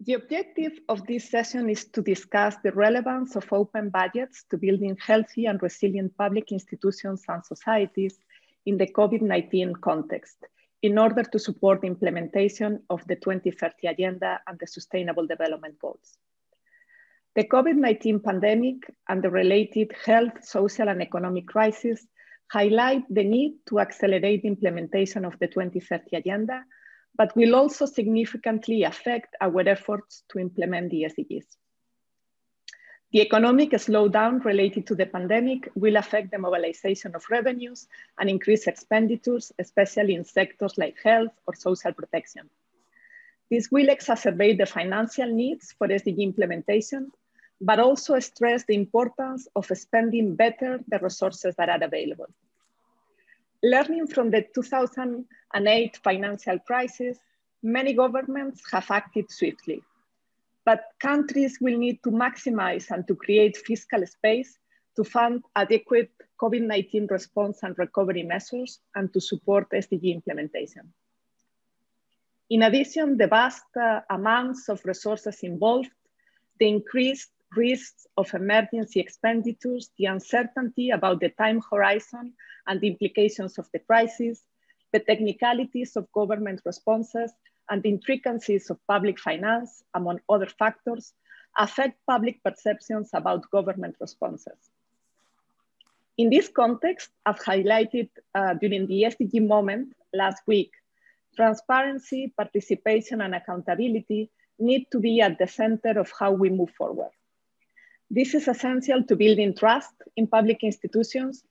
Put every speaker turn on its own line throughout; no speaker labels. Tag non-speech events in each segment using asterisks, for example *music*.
The objective of this session is to discuss the relevance of open budgets to building healthy and resilient public institutions and societies in the COVID-19 context in order to support the implementation of the 2030 Agenda and the Sustainable Development Goals. The COVID-19 pandemic and the related health, social, and economic crisis highlight the need to accelerate the implementation of the 2030 Agenda, but will also significantly affect our efforts to implement the SDGs. The economic slowdown related to the pandemic will affect the mobilization of revenues and increase expenditures, especially in sectors like health or social protection. This will exacerbate the financial needs for SDG implementation but also stress the importance of spending better the resources that are available. Learning from the 2008 financial crisis, many governments have acted swiftly, but countries will need to maximize and to create fiscal space to fund adequate COVID-19 response and recovery measures and to support SDG implementation. In addition, the vast uh, amounts of resources involved, the increased risks of emergency expenditures, the uncertainty about the time horizon and the implications of the crisis, the technicalities of government responses, and the intricacies of public finance, among other factors, affect public perceptions about government responses. In this context, as highlighted uh, during the SDG moment last week, transparency, participation, and accountability need to be at the center of how we move forward. This is essential to building trust in public institutions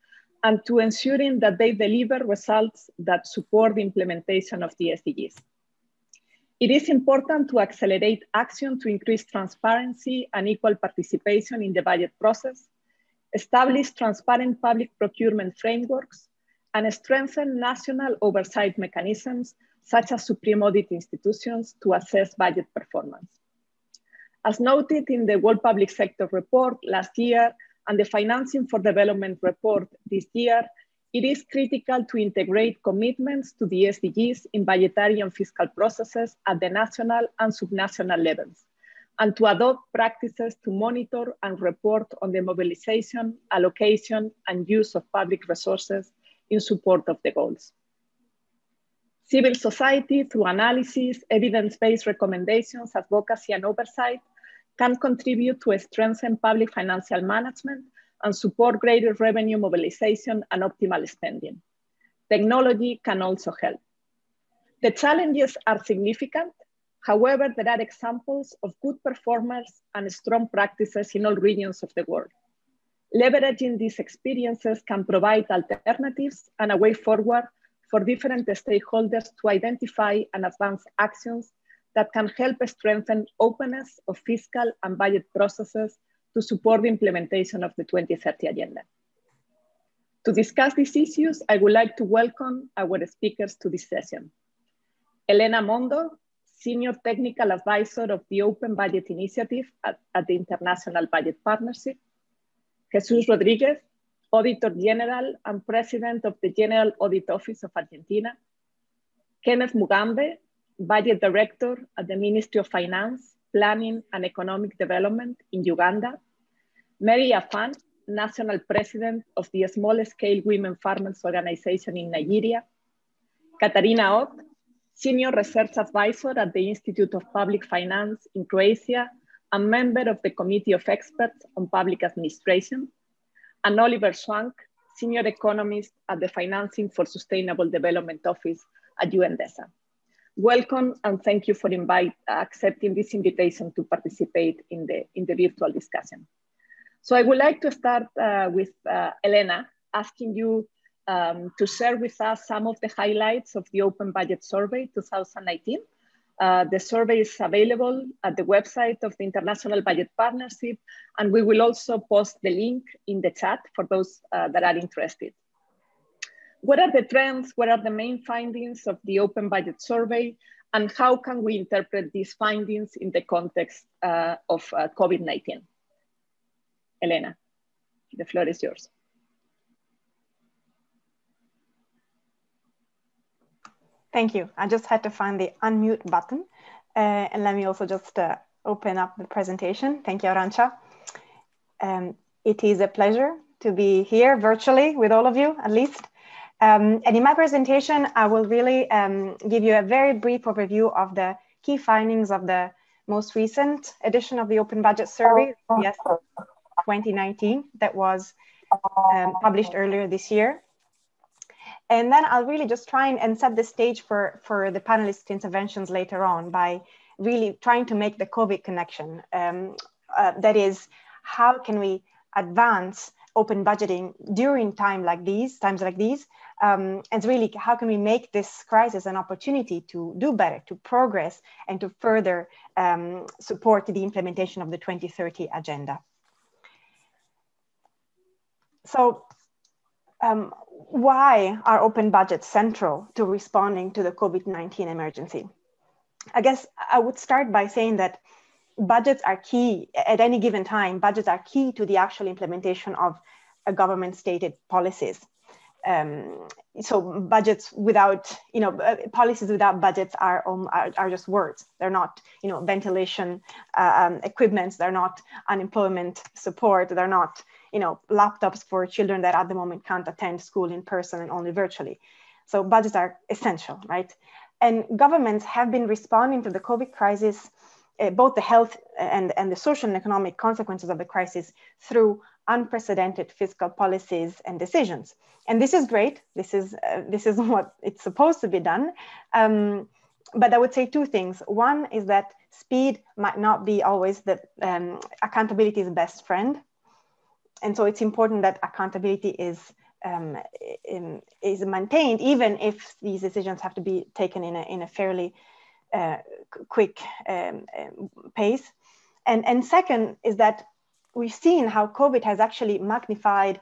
and to ensuring that they deliver results that support the implementation of the SDGs. It is important to accelerate action to increase transparency and equal participation in the budget process, establish transparent public procurement frameworks, and strengthen national oversight mechanisms such as supreme audit institutions to assess budget performance. As noted in the World Public Sector Report last year and the Financing for Development report this year, it is critical to integrate commitments to the SDGs in budgetary and fiscal processes at the national and subnational levels, and to adopt practices to monitor and report on the mobilization, allocation, and use of public resources in support of the goals. Civil society, through analysis, evidence-based recommendations, advocacy, and oversight, can contribute to strengthen public financial management and support greater revenue mobilization and optimal spending. Technology can also help. The challenges are significant. However, there are examples of good performance and strong practices in all regions of the world. Leveraging these experiences can provide alternatives and a way forward for different stakeholders to identify and advance actions that can help strengthen openness of fiscal and budget processes to support the implementation of the 2030 Agenda. To discuss these issues, I would like to welcome our speakers to this session. Elena Mondo, Senior Technical Advisor of the Open Budget Initiative at, at the International Budget Partnership. Jesus Rodriguez, Auditor General and President of the General Audit Office of Argentina. Kenneth Mugambe, Budget Director at the Ministry of Finance, Planning and Economic Development in Uganda. Mary Afan, National President of the Small Scale Women Farmers Organization in Nigeria. Katarina Ott, Senior Research Advisor at the Institute of Public Finance in Croatia and member of the Committee of Experts on Public Administration. And Oliver Schwank, Senior Economist at the Financing for Sustainable Development Office at UNDESA. Welcome and thank you for invite, accepting this invitation to participate in the, in the virtual discussion. So I would like to start uh, with uh, Elena, asking you um, to share with us some of the highlights of the Open Budget Survey 2019. Uh, the survey is available at the website of the International Budget Partnership, and we will also post the link in the chat for those uh, that are interested. What are the trends? What are the main findings of the Open Budget Survey? And how can we interpret these findings in the context uh, of uh, COVID-19? Elena, the floor is yours.
Thank you. I just had to find the unmute button. Uh, and let me also just uh, open up the presentation. Thank you, Arancha. Um, it is a pleasure to be here virtually with all of you, at least. Um, and in my presentation, I will really um, give you a very brief overview of the key findings of the most recent edition of the Open Budget Survey, yes, 2019, that was um, published earlier this year. And then I'll really just try and, and set the stage for, for the panelists' interventions later on by really trying to make the COVID connection. Um, uh, that is, how can we advance open budgeting during time like these, times like these, um, and really how can we make this crisis an opportunity to do better, to progress, and to further um, support the implementation of the 2030 agenda. So um, why are open budgets central to responding to the COVID-19 emergency? I guess I would start by saying that budgets are key at any given time. Budgets are key to the actual implementation of a government stated policies. Um, so budgets without, you know, uh, policies without budgets are, um, are, are, just words. They're not, you know, ventilation uh, um, equipments. They're not unemployment support. They're not, you know, laptops for children that at the moment can't attend school in person and only virtually. So budgets are essential, right? And governments have been responding to the COVID crisis uh, both the health and, and the social and economic consequences of the crisis through unprecedented fiscal policies and decisions. And this is great. This is, uh, this is *laughs* what it's supposed to be done. Um, but I would say two things. One is that speed might not be always the um, accountability's best friend. And so it's important that accountability is um, in, is maintained, even if these decisions have to be taken in a, in a fairly uh, quick um, um, pace. And, and second is that we've seen how COVID has actually magnified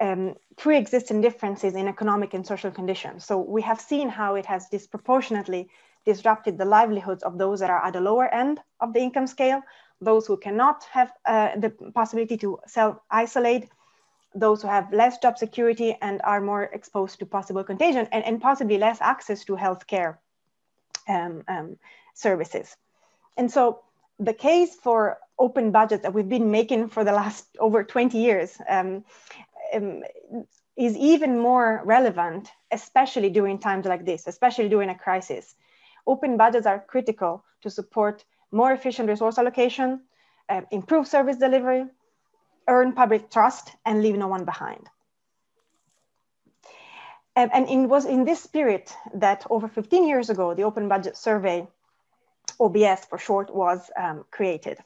um, pre-existing differences in economic and social conditions. So we have seen how it has disproportionately disrupted the livelihoods of those that are at the lower end of the income scale, those who cannot have uh, the possibility to self-isolate, those who have less job security and are more exposed to possible contagion and, and possibly less access to health care um, um, services. And so the case for open budgets that we've been making for the last over 20 years um, um, is even more relevant, especially during times like this, especially during a crisis. Open budgets are critical to support more efficient resource allocation, uh, improve service delivery, earn public trust, and leave no one behind. And, it was in this spirit that over 15 years ago, the Open Budget Survey, OBS for short, was um, created.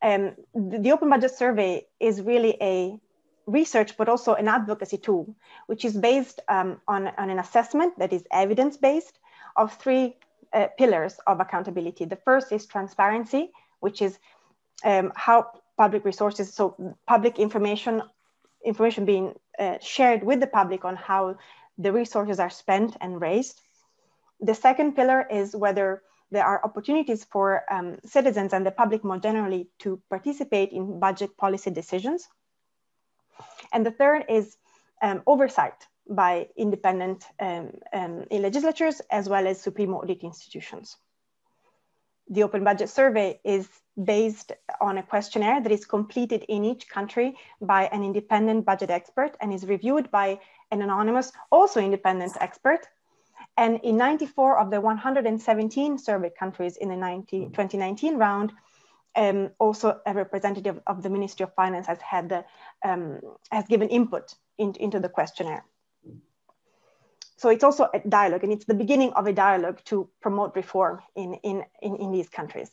Um, the, the Open Budget Survey is really a research, but also an advocacy tool, which is based um, on, on an assessment that is evidence-based of three uh, pillars of accountability. The first is transparency, which is um, how public resources, so public information information being uh, shared with the public on how the resources are spent and raised. The second pillar is whether there are opportunities for um, citizens and the public more generally to participate in budget policy decisions. And the third is um, oversight by independent um, um legislatures as well as supreme audit institutions. The Open Budget Survey is based on a questionnaire that is completed in each country by an independent budget expert and is reviewed by an anonymous, also independent expert. And in 94 of the 117 survey countries in the 90, 2019 round, um, also a representative of the Ministry of Finance has had the, um, has given input in, into the questionnaire. So it's also a dialogue and it's the beginning of a dialogue to promote reform in, in, in, in these countries.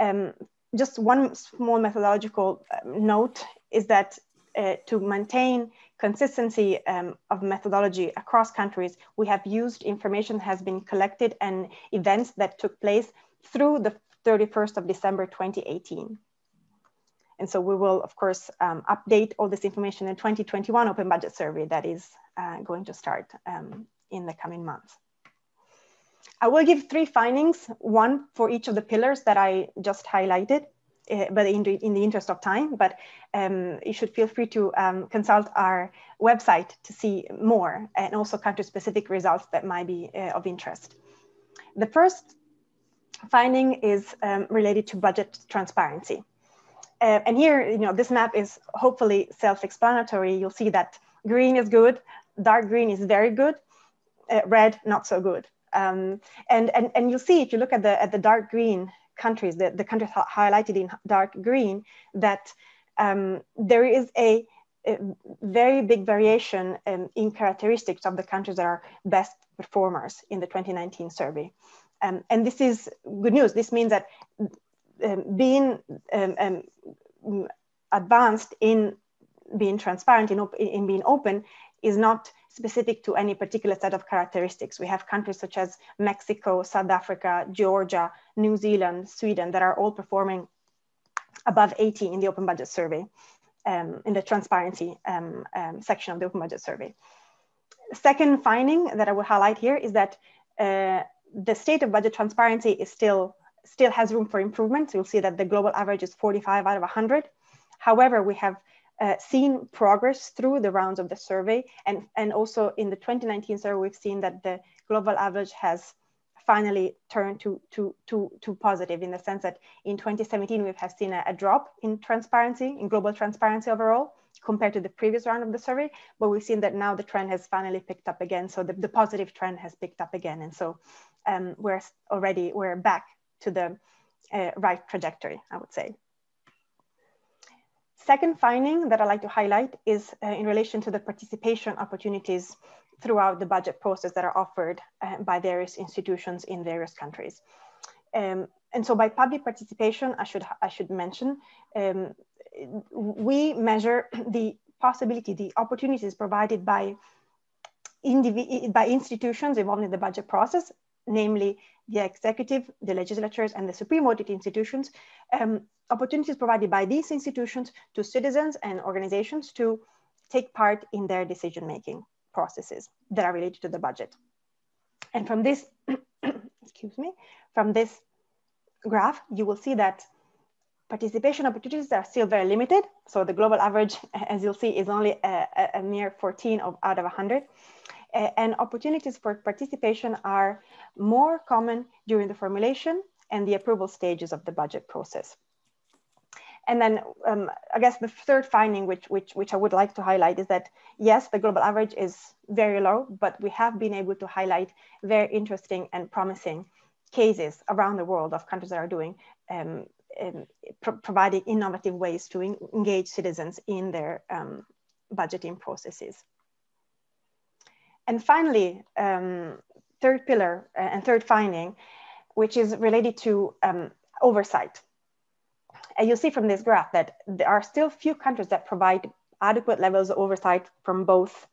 Um, just one small methodological um, note is that uh, to maintain consistency um, of methodology across countries, we have used information that has been collected and events that took place through the 31st of December 2018. And so we will, of course, um, update all this information in 2021 Open Budget Survey that is uh, going to start um, in the coming months. I will give three findings, one for each of the pillars that I just highlighted, uh, but in the, in the interest of time, but um, you should feel free to um, consult our website to see more and also country-specific results that might be uh, of interest. The first finding is um, related to budget transparency. Uh, and here, you know, this map is hopefully self-explanatory. You'll see that green is good, dark green is very good, red not so good. Um, and, and, and you'll see if you look at the, at the dark green countries, the, the countries highlighted in dark green, that um, there is a, a, very big variation um, in characteristics of the countries that are best performers in the 2019 survey. Um, and this is good news. This means that um, being um, um, advanced in being transparent, in, in being open, is not specific to any particular set of characteristics. We have countries such as Mexico, South Africa, Georgia, New Zealand, Sweden that are all performing above 80 in the open budget survey, um, in the transparency um, um, section of the open budget survey. Second finding that I will highlight here is that uh, the state of budget transparency is still, still has room for improvement. You'll see that the global average is 45 out of 100. However, we have uh, seen progress through the rounds of the survey. And, and also in the 2019 survey, we've seen that the global average has finally turned to, to, to, to positive in the sense that in 2017, we have seen a, a drop in transparency, in global transparency overall, compared to the previous round of the survey. But we've seen that now the trend has finally picked up again. So the, the positive trend has picked up again. And so um, we're already, we're back to the uh, right trajectory, I would say. Second finding that I'd like to highlight is uh, in relation to the participation opportunities throughout the budget process that are offered uh, by various institutions in various countries. Um, and so by public participation, I should, I should mention, um, we measure the possibility, the opportunities provided by, by institutions involved in the budget process, namely the executive, the legislatures, and the supreme audit institutions, um, opportunities provided by these institutions to citizens and organizations to take part in their decision-making processes that are related to the budget. And from this, *coughs* excuse me, from this graph, you will see that participation opportunities are still very limited. So the global average, *laughs* as you'll see, is only a, a mere 14 of, out of 100. And opportunities for participation are more common during the formulation and the approval stages of the budget process. And then um, I guess the third finding, which, which, which I would like to highlight is that, yes, the global average is very low, but we have been able to highlight very interesting and promising cases around the world of countries that are doing, um, um, pro providing innovative ways to engage citizens in their um, budgeting processes. And finally, um, third pillar uh, and third finding, which is related to um, oversight. And you'll see from this graph that there are still few countries that provide adequate levels of oversight from both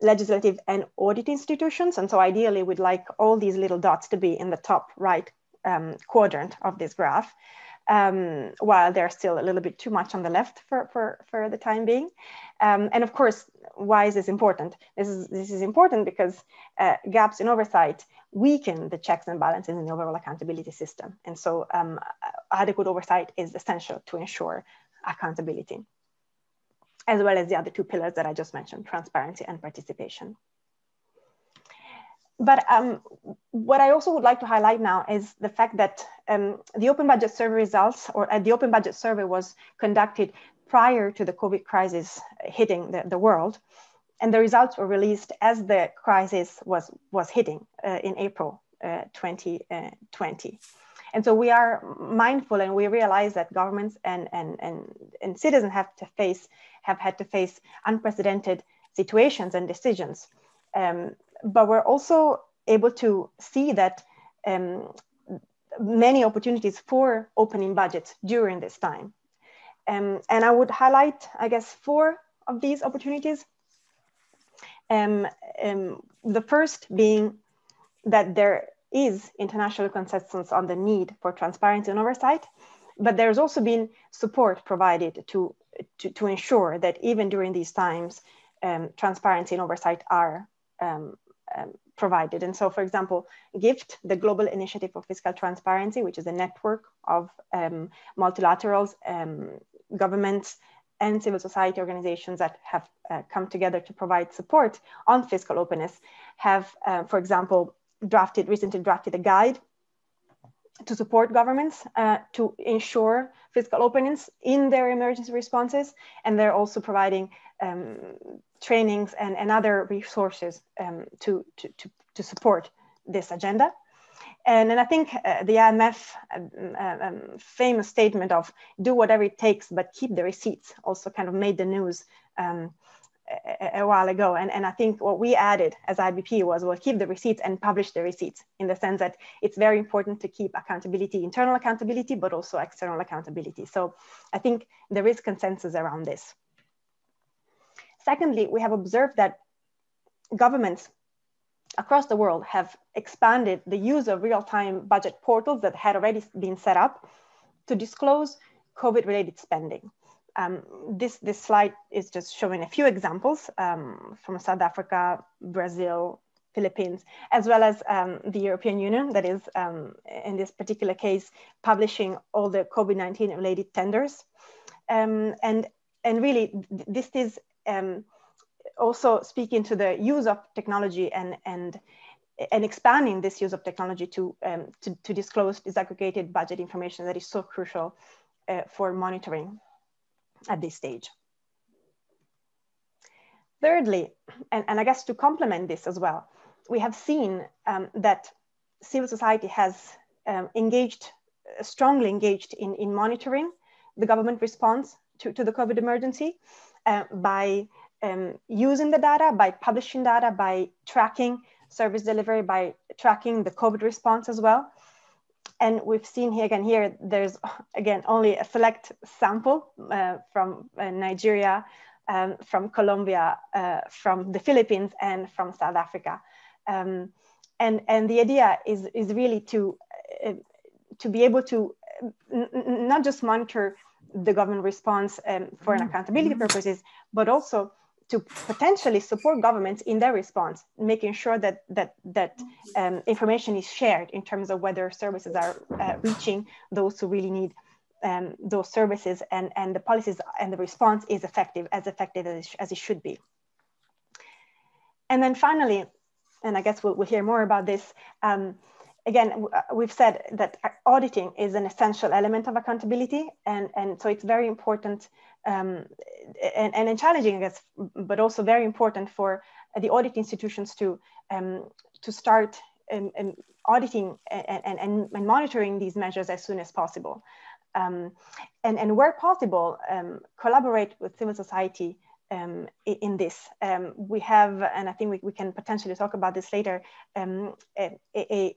legislative and audit institutions. And so ideally we'd like all these little dots to be in the top right um, quadrant of this graph, um, while they're still a little bit too much on the left for, for, for the time being. Um, and of course, why is this important? This is, this is important because uh, gaps in oversight weaken the checks and balances in the overall accountability system. And so um, adequate oversight is essential to ensure accountability, as well as the other two pillars that I just mentioned, transparency and participation. But um, what I also would like to highlight now is the fact that um, the open budget survey results or uh, the open budget survey was conducted prior to the COVID crisis hitting the, the world. And the results were released as the crisis was, was hitting uh, in April uh, 2020. And so we are mindful and we realize that governments and, and, and, and citizens have to face, have had to face unprecedented situations and decisions. Um, but we're also able to see that um, many opportunities for opening budgets during this time. Um, and I would highlight, I guess, four of these opportunities. Um, um, the first being that there is international consensus on the need for transparency and oversight, but there's also been support provided to, to, to ensure that even during these times, um, transparency and oversight are um, um, provided. And so, for example, GIFT, the Global Initiative for Fiscal Transparency, which is a network of um, multilaterals, um, governments, and civil society organizations that have uh, come together to provide support on fiscal openness, have, uh, for example, drafted recently drafted a guide to support governments uh, to ensure fiscal openness in their emergency responses. And they're also providing um, trainings and, and other resources um, to, to, to, to, support this agenda. And, and I think uh, the IMF um, um, famous statement of do whatever it takes, but keep the receipts also kind of made the news um, a, while ago. And, and I think what we added as IBP was we'll keep the receipts and publish the receipts in the sense that it's very important to keep accountability, internal accountability, but also external accountability. So I think there is consensus around this. Secondly, we have observed that governments across the world have expanded the use of real-time budget portals that had already been set up to disclose COVID-related spending. Um, this, this slide is just showing a few examples um, from South Africa, Brazil, Philippines, as well as um, the European Union that is, um, in this particular case, publishing all the COVID-19 related tenders. Um, and, and really, this is um, also speaking to the use of technology and, and, and expanding this use of technology to, to, to disclose disaggregated budget information that is so crucial uh, for monitoring at this stage. Thirdly, and, and I guess to complement this as well, we have seen um, that civil society has um, engaged, uh, strongly engaged in, in monitoring the government response to, to the COVID emergency uh, by um, using the data, by publishing data, by tracking service delivery, by tracking the COVID response as well and we've seen here again here there's again only a select sample uh, from uh, nigeria um, from colombia uh, from the philippines and from south africa. Um, and and the idea is is really to uh, to be able to not just monitor the government response um, for an accountability purposes but also to potentially support governments in their response, making sure that that that um, information is shared in terms of whether services are uh, reaching those who really need um, those services, and and the policies and the response is effective, as effective as, as it should be. And then finally, and I guess we'll, we'll hear more about this. Um, again, uh, we've said that auditing is an essential element of accountability. And, and so it's very important um, and, and challenging, I guess, but also very important for the audit institutions to, um, to start um, um auditing and, and, and, monitoring these measures as soon as possible. Um, and, and where possible, um, collaborate with civil society um, in this. Um, we have, and I think we, we can potentially talk about this later, um, a, a,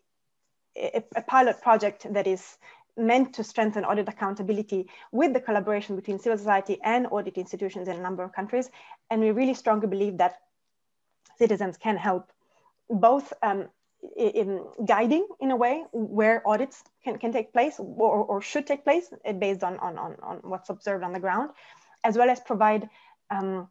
a, a pilot project that is meant to strengthen audit accountability with the collaboration between civil society and audit institutions in a number of countries. And we really strongly believe that citizens can help both um, in guiding in a way where audits can, can take place or, or should take place based on, on, on, on what's observed on the ground, as well as provide um,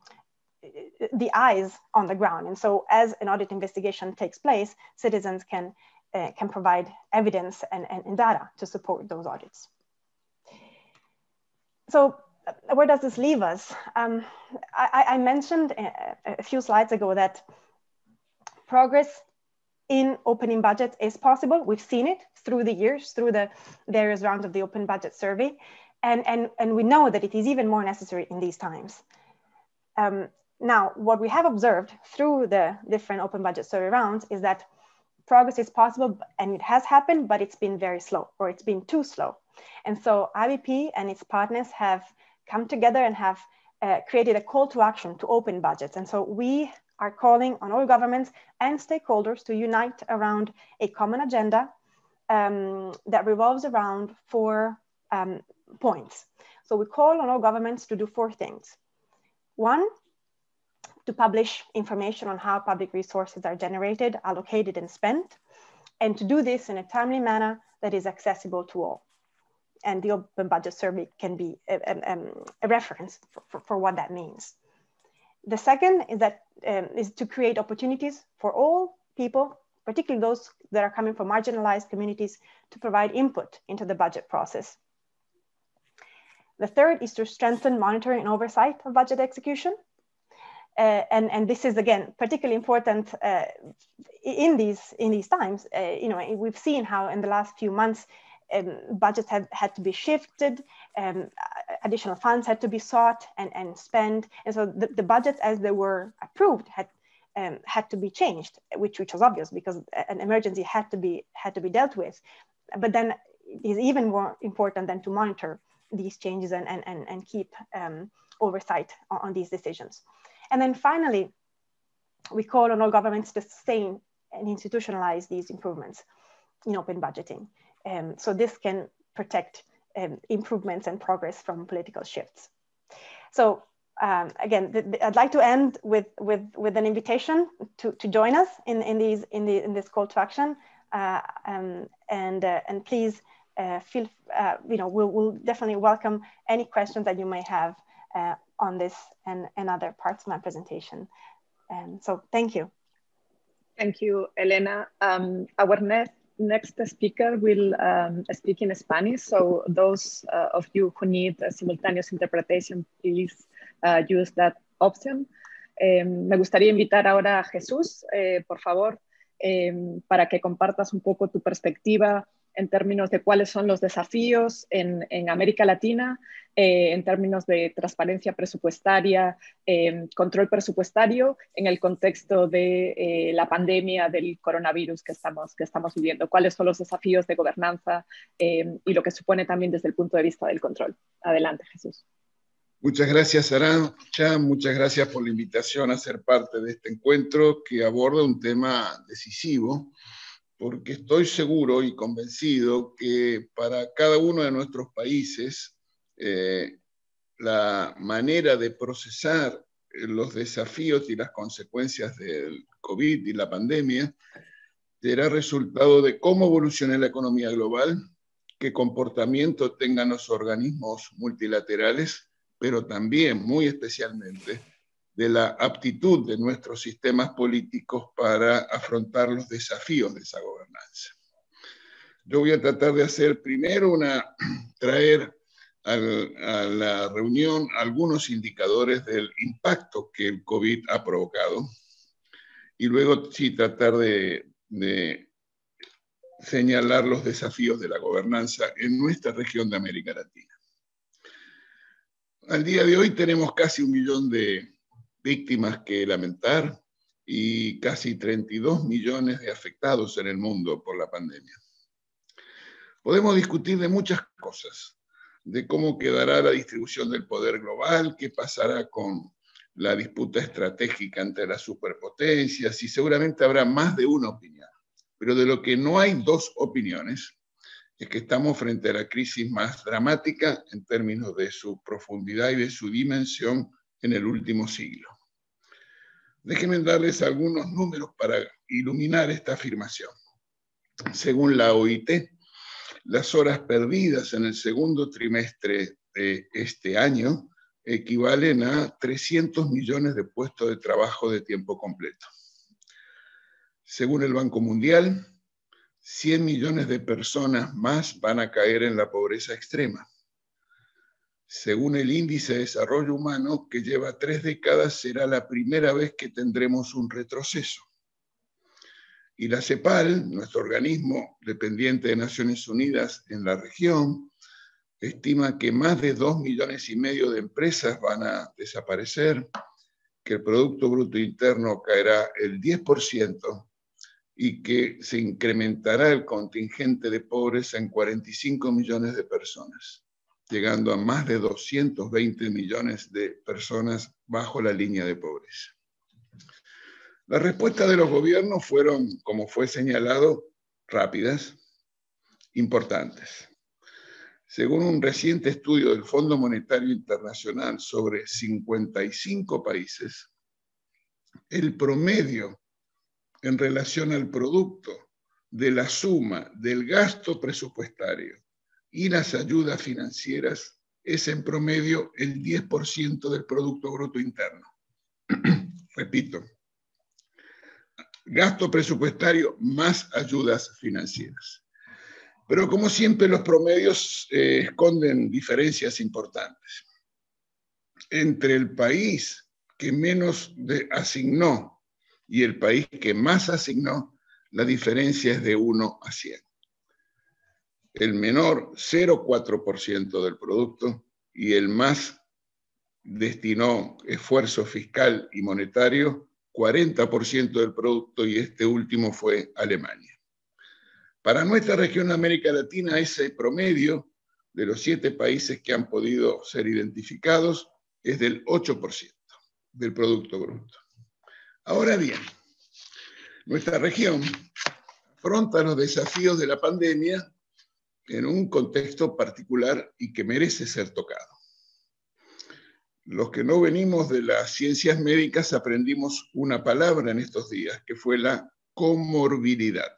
the eyes on the ground. And so as an audit investigation takes place, citizens can uh, can provide evidence and, and, and, data to support those audits. So uh, where does this leave us? Um, I, I, mentioned a, uh, a, few slides ago that progress in opening budgets is possible. We've seen it through the years, through the various rounds of the open budget survey. And, and, and we know that it is even more necessary in these times. Um, now, what we have observed through the different open budget survey rounds is that progress is possible and it has happened, but it's been very slow or it's been too slow. And so IBP and its partners have come together and have uh, created a call to action to open budgets. And so we are calling on all governments and stakeholders to unite around a common agenda um, that revolves around four um, points. So we call on all governments to do four things. One, to publish information on how public resources are generated, allocated, and spent, and to do this in a timely manner that is accessible to all. And the Open Budget Survey can be a, a, a reference for, for, for, what that means. The second is, that, um, is to create opportunities for all people, particularly those that are coming from marginalized communities, to provide input into the budget process. The third is to strengthen monitoring and oversight of budget execution uh, and and this is again particularly important uh, in these in these times. Uh, you know, we've seen how in the last few months um, budgets had, had to be shifted, um, additional funds had to be sought and, and spent. And so the, the budgets as they were approved had, um, had to be changed, which, which was obvious because an emergency had to be, had to be dealt with. But then it is even more important than to monitor these changes and, and, and, and keep um, oversight on, on these decisions. And then finally, we call on all governments to sustain and institutionalize these improvements in open budgeting. Um, so this can protect um, improvements and progress from political shifts. So um, again, I'd like to end with, with, with an invitation to, to join us in, in, these, in, the, in this call to action. Uh, um, and, uh, and please uh, feel, uh, you know, we'll, we'll definitely welcome any questions that you may have uh, on this and, and other parts of my presentation. And so thank you.
Thank you, Elena. Um, our next next speaker will um, speak in Spanish. So those uh, of you who need simultaneous interpretation, please uh, use that option. Eh, me gustaría invitar ahora a Jesús, eh, por favor, eh, para que compartas un poco tu perspectiva en términos de cuáles son los desafíos en, en América Latina, eh, en términos de transparencia presupuestaria, eh, control presupuestario, en el contexto de eh, la pandemia del coronavirus que estamos, que estamos viviendo. ¿Cuáles son los desafíos de gobernanza y lo que supone también desde el punto de vista del control? Adelante, Jesús.
Muchas gracias, Arancha. Muchas gracias por la invitación a ser parte de este encuentro que aborda un tema decisivo porque estoy seguro y convencido que para cada uno de nuestros países eh, la manera de procesar los desafíos y las consecuencias del COVID y la pandemia será resultado de cómo evolucione la economía global, qué comportamiento tengan los organismos multilaterales, pero también, muy especialmente, de la aptitud de nuestros sistemas políticos para afrontar los desafíos de esa gobernanza. Yo voy a tratar de hacer primero una, *clears throat* traer a la reunión algunos indicadores del impacto que el COVID ha provocado y luego sí tratar de, de señalar los desafíos de la gobernanza en nuestra región de América Latina. Al día de hoy tenemos casi un millón de víctimas que lamentar y casi 32 millones de afectados en el mundo por la pandemia. Podemos discutir de muchas cosas, de cómo quedará la distribución del poder global, qué pasará con la disputa estratégica entre las superpotencias y seguramente habrá más de una opinión. Pero de lo que no hay dos opiniones es que estamos frente a la crisis más dramática en términos de su profundidad y de su dimensión en el último siglo. Déjenme darles algunos números para iluminar esta afirmación. Según la OIT, las horas perdidas en el segundo trimestre de este año equivalen a 300 millones de puestos de trabajo de tiempo completo. Según el Banco Mundial, 100 millones de personas más van a caer en la pobreza extrema según el Índice de Desarrollo Humano, que lleva tres décadas, será la primera vez que tendremos un retroceso. Y la CEPAL, nuestro organismo dependiente de Naciones Unidas en la región, estima que más de dos millones y medio de empresas van a desaparecer, que el Producto Bruto Interno caerá el 10% y que se incrementará el contingente de pobres en 45 millones de personas llegando a más de 220 millones de personas bajo la línea de pobreza. Las respuestas de los gobiernos fueron, como fue señalado, rápidas, importantes. Según un reciente estudio del Fondo Monetario Internacional sobre 55 países, el promedio en relación al producto de la suma del gasto presupuestario y las ayudas financieras es en promedio el 10% del Producto Bruto Interno. *clears throat* Repito, gasto presupuestario más ayudas financieras. Pero como siempre los promedios eh, esconden diferencias importantes. Entre el país que menos asignó y el país que más asignó, la diferencia es de 1 a 100. El menor 0,4% del producto y el más destinó esfuerzo fiscal y monetario 40% del producto y este último fue Alemania. Para nuestra región de América Latina, ese promedio de los siete países que han podido ser identificados es del 8% del Producto Bruto. Ahora bien, nuestra región afronta los desafíos de la pandemia en un contexto particular y que merece ser tocado. Los que no venimos de las ciencias médicas aprendimos una palabra en estos días, que fue la comorbilidad.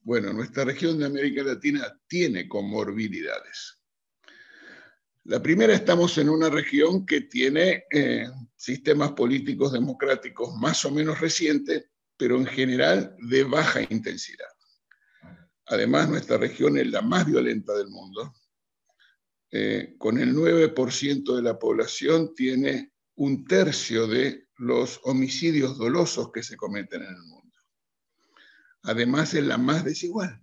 Bueno, nuestra región de América Latina tiene comorbilidades. La primera, estamos en una región que tiene eh, sistemas políticos democráticos más o menos recientes, pero en general de baja intensidad. Además, nuestra región es la más violenta del mundo. Eh, con el 9% de la población tiene un tercio de los homicidios dolosos que se cometen en el mundo. Además, es la más desigual.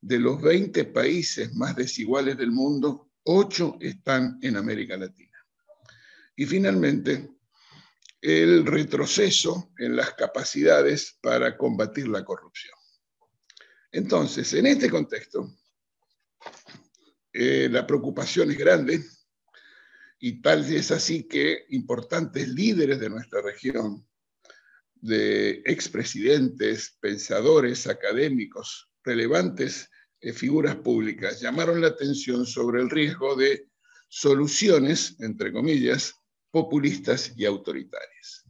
De los 20 países más desiguales del mundo, ocho están en América Latina. Y finalmente, el retroceso en las capacidades para combatir la corrupción. Entonces, en este contexto, eh, la preocupación es grande y tal es así que importantes líderes de nuestra región, de expresidentes, pensadores, académicos relevantes, eh, figuras públicas llamaron la atención sobre el riesgo de soluciones, entre comillas, populistas y autoritarias.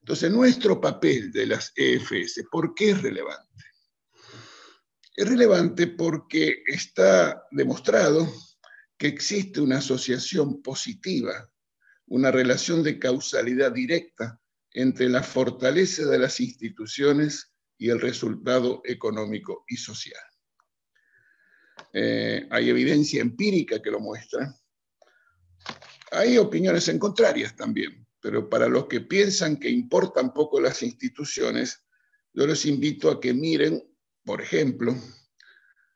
Entonces, nuestro papel de las EFS, ¿por qué es relevante? Es relevante porque está demostrado que existe una asociación positiva, una relación de causalidad directa entre la fortaleza de las instituciones y el resultado económico y social. Eh, hay evidencia empírica que lo muestra. Hay opiniones en contrarias también, pero para los que piensan que importan poco las instituciones, yo les invito a que miren, por ejemplo,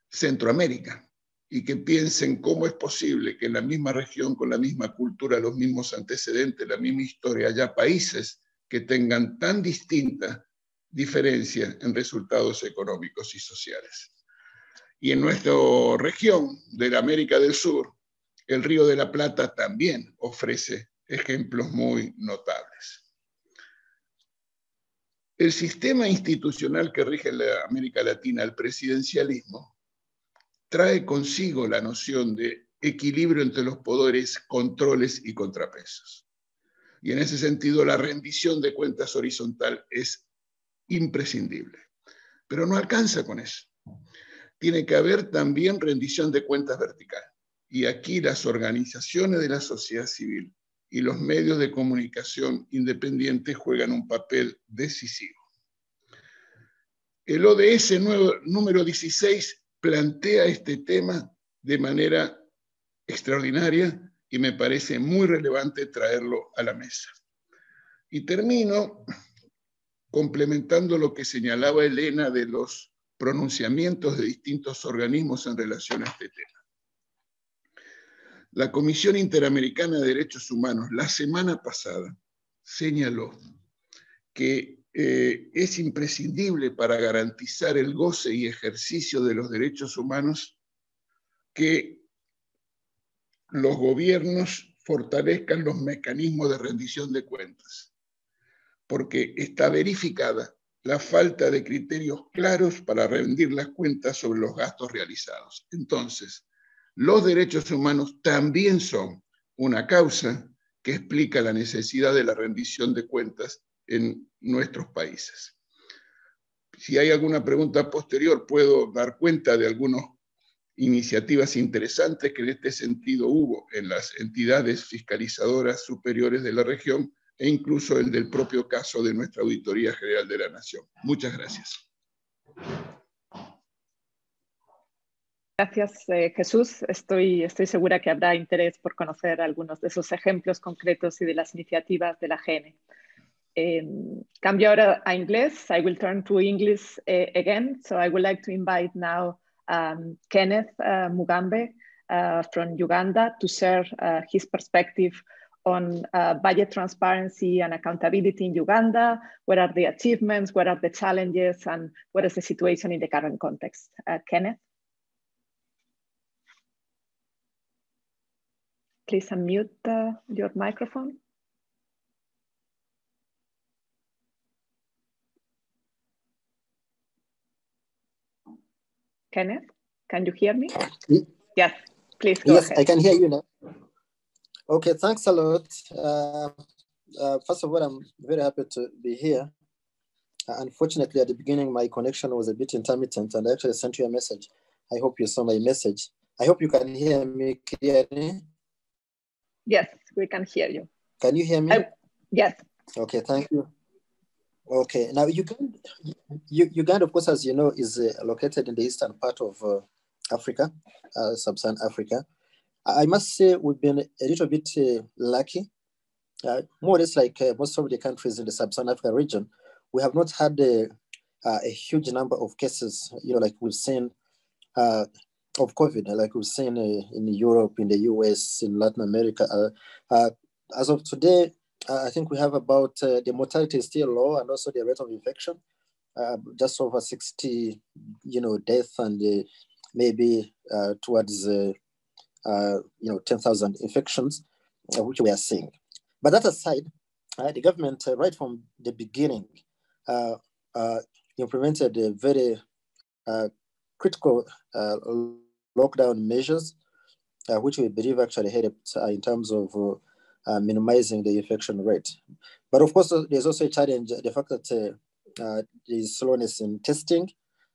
Centroamérica y que piensen cómo es posible que en la misma región, con la misma cultura, los mismos antecedentes, la misma historia, haya países que tengan tan distinta diferencia en resultados económicos y sociales. Y en nuestra región de la América del Sur, el Río de la Plata también ofrece ejemplos muy notables. El sistema institucional que rige la América Latina, el presidencialismo, trae consigo la noción de equilibrio entre los poderes, controles y contrapesos. Y en ese sentido, la rendición de cuentas horizontal es imprescindible. Pero no alcanza con eso tiene que haber también rendición de cuentas vertical. Y aquí las organizaciones de la sociedad civil y los medios de comunicación independientes juegan un papel decisivo. El ODS número 16 plantea este tema de manera extraordinaria y me parece muy relevante traerlo a la mesa. Y termino complementando lo que señalaba Elena de los pronunciamientos de distintos organismos en relación a este tema. La Comisión Interamericana de Derechos Humanos la semana pasada señaló que eh, es imprescindible para garantizar el goce y ejercicio de los derechos humanos que los gobiernos fortalezcan los mecanismos de rendición de cuentas, porque está verificada la falta de criterios claros para rendir las cuentas sobre los gastos realizados. Entonces, los derechos humanos también son una causa que explica la necesidad de la rendición de cuentas en nuestros países. Si hay alguna pregunta posterior, puedo dar cuenta de algunas iniciativas interesantes que en este sentido hubo en las entidades fiscalizadoras superiores de la región e incluso el del propio caso de nuestra Auditoría General de la Nación. Muchas gracias.
Gracias, eh, Jesús. Estoy, estoy segura que habrá interés por conocer algunos de esos ejemplos concretos y de las iniciativas de la GN. Eh, cambio ahora a inglés. I will turn to English uh, again. So I would like to invite now um, Kenneth uh, Mugambe uh, from Uganda to share uh, his perspective on budget transparency and accountability in Uganda. What are the achievements? What are the challenges? And what is the situation in the current context? Kenneth? Please unmute your microphone. Kenneth, can you hear me? Yes, please go
yes,
ahead.
I can hear you now. Okay, thanks a lot. Uh, uh, first of all, I'm very happy to be here. Uh, unfortunately, at the beginning, my connection was a bit intermittent, and I actually sent you a message. I hope you saw my message. I hope you can hear me clearly.
Yes, we can hear you.
Can you hear me?
I, yes.
Okay, thank you. Okay, now Uganda, Uganda, of course, as you know, is uh, located in the eastern part of uh, Africa, uh, sub-Saharan Africa. I must say we've been a little bit uh, lucky, uh, more or less like uh, most of the countries in the sub-Saharan Africa region. We have not had a, a, huge number of cases, you know, like we've seen of COVID, uh, like we've seen uh, in Europe, in the US, in Latin America. Uh, as of today, uh, I think we have about uh, the mortality is still low and also the rate of infection, uh, just over 60, you know, death and maybe towards, you know, 10,000 infections, which we are seeing. But that aside, the government, right from the beginning, implemented a very critical lockdown measures, which we believe actually helped in terms of uh, minimizing the infection rate. But of course, uh, there's also a challenge, the fact that uh, uh, there's slowness in testing.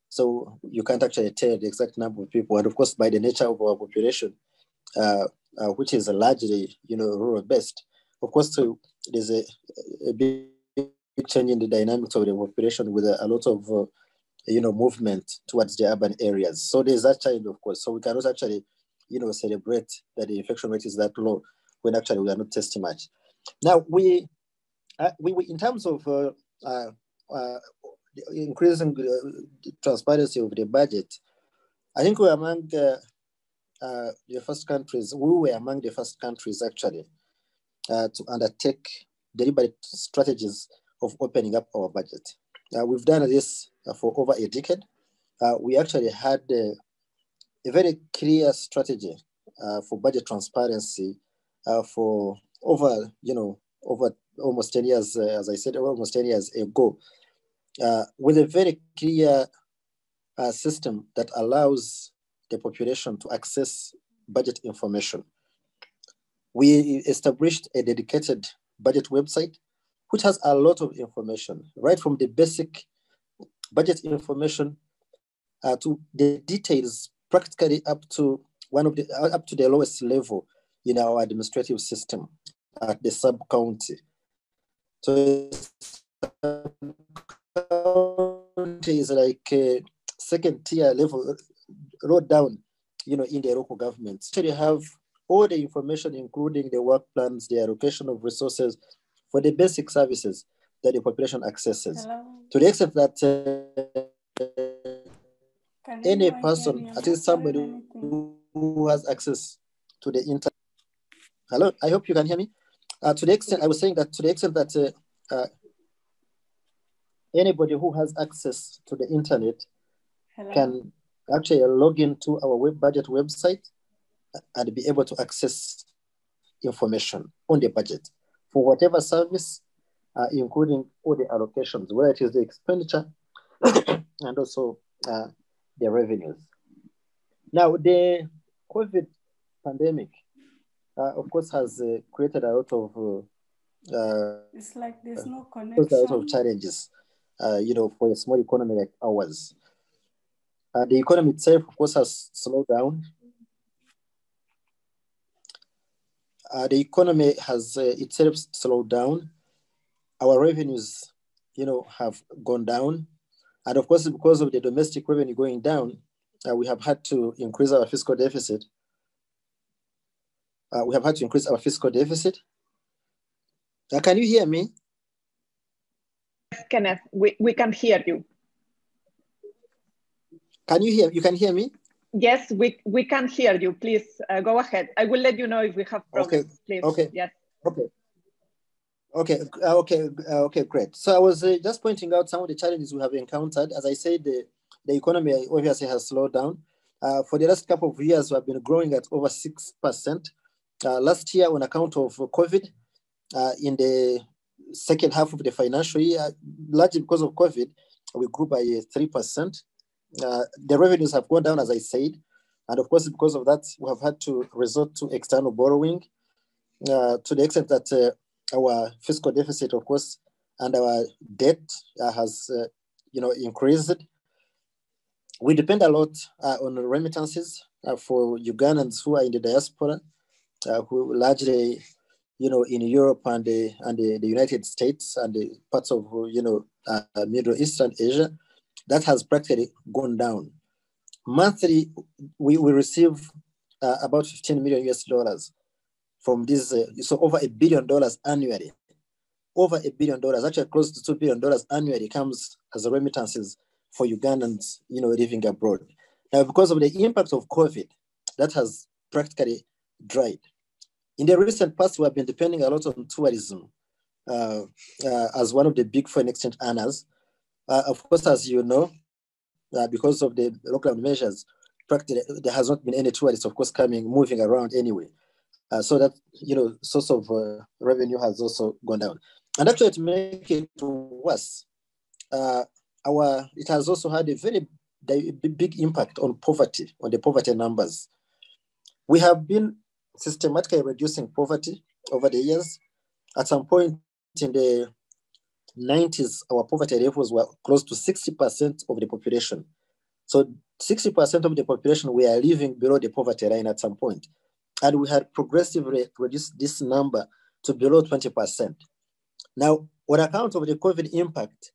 So you can't actually tell the exact number of people. And of course, by the nature of our population, uh, uh, which is largely, you know, rural-based, of course, so there's a, a big change in the dynamics of the population with a, a lot of, you know, movement towards the urban areas. So there's that challenge, of course. So we cannot actually, you know, celebrate that the infection rate is that low when actually we are not testing much. Now, we, uh, we, we, in terms of uh, uh, uh increasing transparency of the budget, I think we're among the, uh, the first countries, we were among the first countries actually uh, to undertake deliberate strategies of opening up our budget. we've done this for over a decade. we actually had a very clear strategy for budget transparency uh, for over, you know, over almost 10 years, uh, as I said, almost 10 years ago, uh, with a very clear uh, system that allows the population to access budget information. We established a dedicated budget website, which has a lot of information, right from the basic budget information uh, to the details, practically up to one of the uh, up to the lowest level in our administrative system at the sub-county. So county is like a second tier level, uh, wrote down, you know, in the local government. So you have all the information, including the work plans, the allocation of resources for the basic services that the population accesses. Hello? To the extent that uh, any person, at least somebody who has access to the internet, Hello, I hope you can hear me. Uh, to the extent, I was saying that to the extent that uh, uh, anybody who has access to the internet Hello. can actually log into our web budget website and be able to access information on the budget for whatever service, uh, including all the allocations, whether it is the expenditure *coughs* and also uh, the revenues. Now, the COVID pandemic uh, of course, has uh, created a lot of
uh, it's like there's no connection.
A lot of challenges, you know, for a small economy like ours. the economy itself, of course, has slowed down. Uh, the economy has uh, itself slowed down. Our revenues, you know, have gone down. And of course, because of the domestic revenue going down, uh, we have had to increase our fiscal deficit uh, we have had to increase our fiscal deficit. Uh, can you hear me?
Kenneth, we, we can hear you.
Can you hear? You can hear me?
Yes, we, we can hear you. Please uh, go ahead. I will let you know if we have problems.
Okay.
Please.
Okay.
Yes.
Okay. Okay, uh, okay, uh, okay, great. So I was uh, just pointing out some of the challenges we have encountered. As I said, the, the economy obviously has slowed down. Uh, for the last couple of years, we have been growing at over 6%. Uh, last year, on account of COVID, uh, in the second half of the financial year, largely because of COVID, we grew by 3%. Uh, the revenues have gone down, as I said. And of course, because of that, we have had to resort to external borrowing to the extent that our fiscal deficit, of course, and our debt uh, has, uh, you know, increased. We depend a lot uh, on remittances for Ugandans who are in the diaspora, who largely, you know, in Europe and the, and the, the United States and the parts of, you know, Middle East and Asia that has practically gone down. Monthly, we, we receive uh, about 15 million US dollars from this, uh, so over a billion dollars annually. Over a billion dollars, actually close to two billion dollars annually comes as remittances for Ugandans, you know, living abroad. Now, because of the impact of COVID, that has practically dried. In the recent past, we have been depending a lot on tourism uh, uh as one of the big foreign exchange earners. Uh, of course, as you know, uh, because of the lockdown measures, practically there has not been any tourists, of course, coming, moving around anyway. Uh, so that, you know, source of uh, revenue has also gone down. And actually to make it worse, uh, our, it has also had a very big impact on poverty, on the poverty numbers. We have been systematically reducing poverty over the years. At some point in the 90s, our poverty levels were close to 60% of the population. So 60% of the population were living below the poverty line at some point. And we had progressively reduced this number to below 20%. Now, on account of the COVID impact,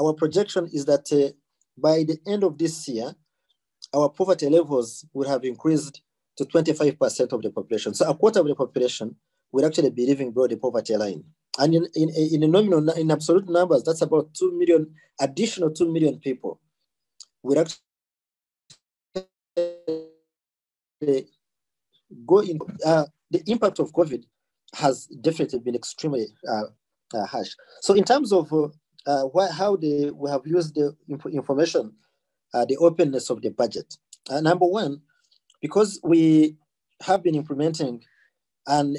our projection is that uh, by the end of this year, our poverty levels would have increased to 25% of the population. So a quarter of the population would actually be living below the poverty line. And in, in, in nominal, in absolute numbers, that's about 2 million, additional 2 million people would actually go in. Uh, the impact of COVID has definitely been extremely uh, uh, harsh. So in terms of uh, uh, why, how they, we have used the information, uh, the openness of the budget. number one, because we have been implementing and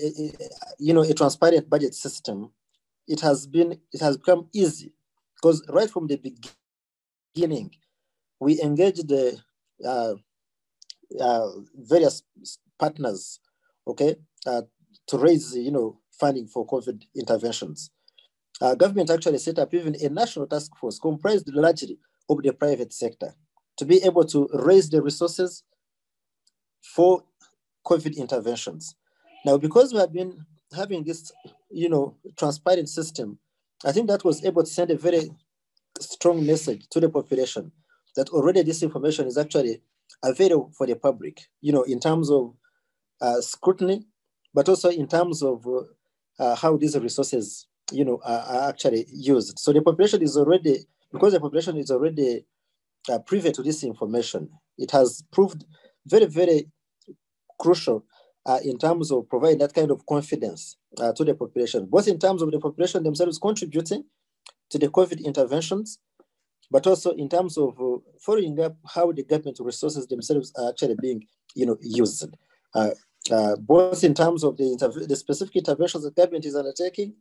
you know a transparent budget system it has been it has become easy because right from the beginning we engaged the uh, uh, various partners okay uh, to raise you know funding for covid interventions. Uh, government actually set up even a national task force comprised largely of the private sector to be able to raise the resources for covid interventions. Now, because we have been having this, you know, transparent system, I think that was able to send a very strong message to the population that already this information is actually available for the public, you know, in terms of scrutiny, but also in terms of uh, how these resources, you know, are, actually used. So the population is already, because the population is already uh, privy to this information, it has proved very, very crucial uh, in terms of providing that kind of confidence uh, to the population, both in terms of the population themselves contributing to the COVID interventions, but also in terms of uh, following up how the government resources themselves are actually being you know, used. Uh, uh, both in terms of the, the specific interventions the government is undertaking,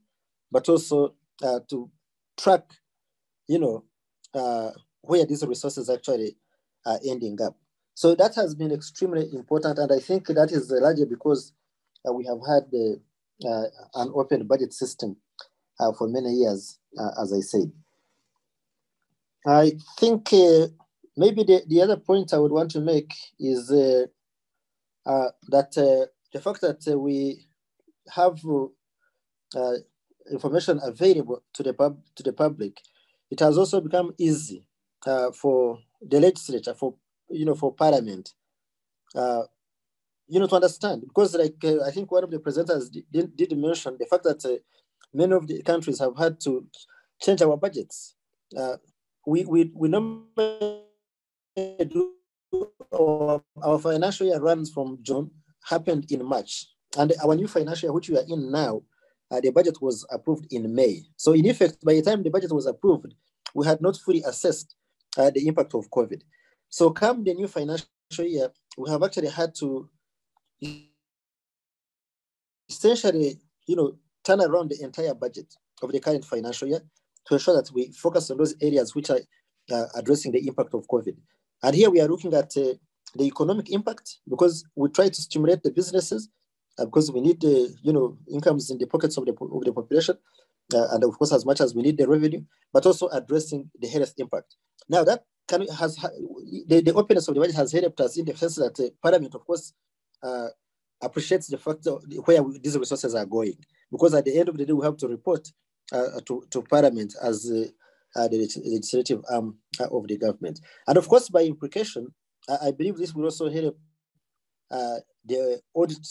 but also uh, to track, you know, where these resources actually are ending up. So that has been extremely important. And I think that is largely because uh, we have had uh, an open budget system uh, for many years, uh, as I said. I think uh, maybe the, the other point I would want to make is uh, that the fact that we have information available to the, pub, to the public, it has also become easy for the legislature, for you know, for parliament, uh, you know, to understand, because like uh, I think one of the presenters did, did mention the fact that uh, many of the countries have had to change our budgets. Uh, we, we, we normally do our, financial year runs from June, happened in March. And our new financial year, which we are in now, uh, the budget was approved in May. So in effect, by the time the budget was approved, we had not fully assessed uh, the impact of COVID. So come the new financial year, we have actually had to essentially, you know, turn around the entire budget of the current financial year to ensure that we focus on those areas which are uh, addressing the impact of COVID. And here we are looking at uh, the economic impact because we try to stimulate the businesses uh, because we need the you know incomes in the pockets of the, of the population. Uh, and of course, as much as we need the revenue, but also addressing the health impact. Now that can has the, the openness of the budget has helped us in the sense that uh, Parliament, of course, uh, appreciates the fact where these resources are going, because at the end of the day, we have to report uh, to, to Parliament as uh, the legislative arm of the government. And of course, by implication, I, I believe this will also help uh, the audit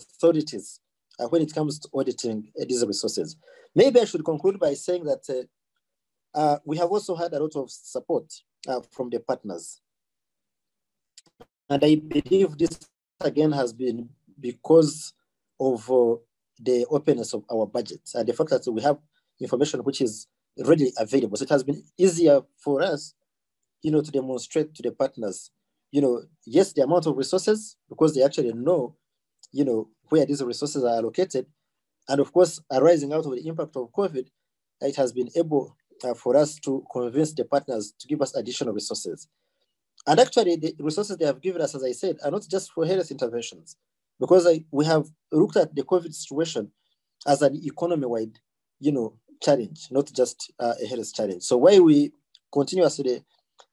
authorities uh, when it comes to auditing uh, these resources. Maybe I should conclude by saying that uh, uh, we have also had a lot of support from the partners. And I believe this again has been because of the openness of our budget and the fact that we have information which is readily available. So it has been easier for us, you know, to demonstrate to the partners, you know, yes, the amount of resources, because they actually know, you know, where these resources are allocated. And of course, arising out of the impact of COVID, it has been able uh, for us to convince the partners to give us additional resources. And actually, the resources they have given us, as I said, are not just for health interventions, because I, we have looked at the COVID situation as an economy-wide, you know, challenge, not just uh, a health challenge. So why we continuously,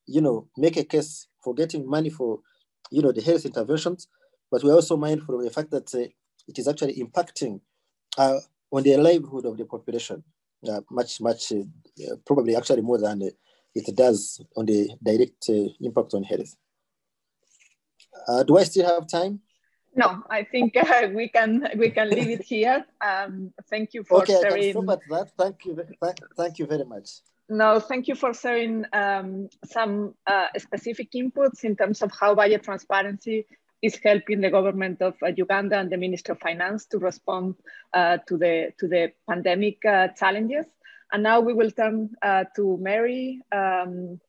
you know, make a case for getting money for, you know, the health interventions, but we're also mindful of the fact that uh, it is actually impacting uh, on the livelihood of the population uh, much, much, uh, probably actually more than it does on the direct uh, impact on health. Do I still have time?
No, I think *laughs* uh, we can we can leave it here. Um, thank you for
okay,
sharing.
Okay, that. Thank you. Thank, thank you very much.
No, thank you for sharing um, some uh, specific inputs in terms of how budget transparency is helping the government of uh, Uganda and the Minister of Finance to respond uh, to the to the pandemic uh, challenges. And now we will turn uh, to Mary. Um,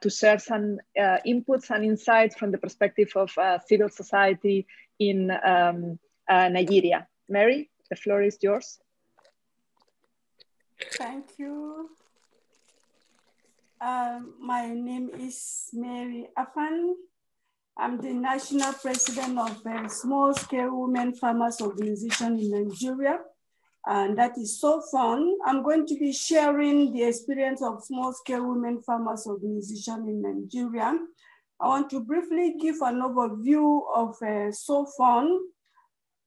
to share some inputs and insights from the perspective of civil society in um, uh, Nigeria. Mary, the floor is yours.
Thank you. Um, my name is Mary Afan. I'm the national president of a small scale women farmers organization in Nigeria. And that is so fun. I'm going to be sharing the experience of small scale women farmers organization in Nigeria I want to briefly give an overview of uh, SWOFON.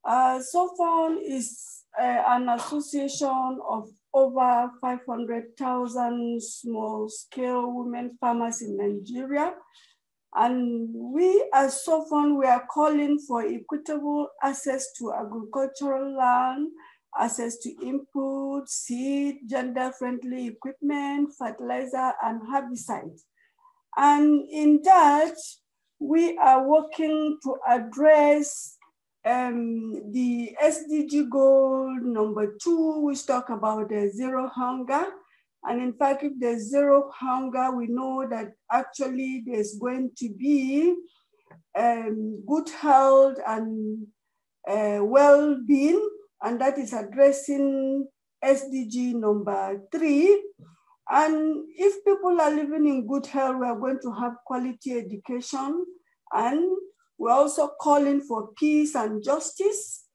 Uh, SWOFON is uh, an association of over 500,000 small-scale women farmers in Nigeria. And we as SWOFON, we are calling for equitable access to agricultural land, access to input, seed, gender-friendly equipment, fertilizer, and herbicides. And in that, we are working to address um, the SDG goal number two, which talk about the zero hunger. And in fact, if there's zero hunger, we know that actually there's going to be um, good health and uh, well-being, and that is addressing SDG number three. And if people are living in good health, we are going to have quality education. And we're also calling for peace and justice.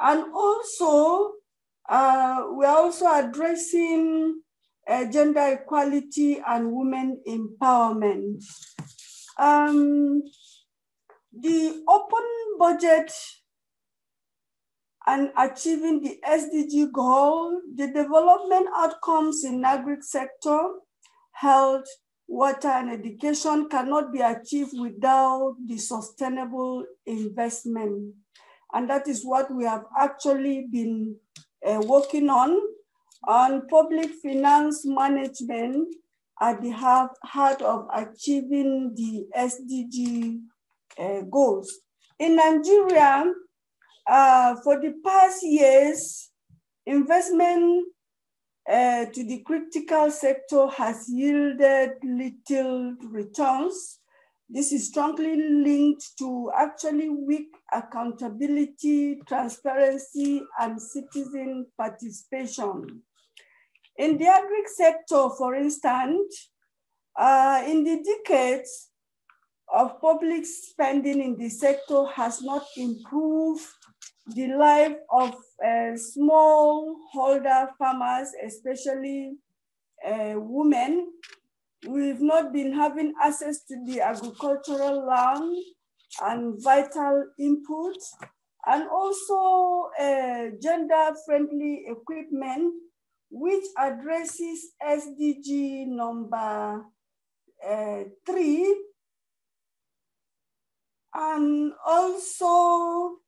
And also, uh, we're also addressing uh, gender equality and women empowerment. Um, the open budget and achieving the SDG goal, the development outcomes in agri sector, health, water, and education cannot be achieved without the sustainable investment. And that is what we have actually been uh, working on, on public finance management. at the heart of achieving the SDG uh, goals. In Nigeria, uh, for the past years, investment uh, to the critical sector has yielded little returns. This is strongly linked to actually weak accountability, transparency, and citizen participation. In the agri sector, for instance, uh, in the decades of public spending in the sector has not improved the life of uh, small holder farmers, especially uh, women. We've not been having access to the agricultural land and vital inputs, and also uh, gender-friendly equipment, which addresses SDG number uh, three, and also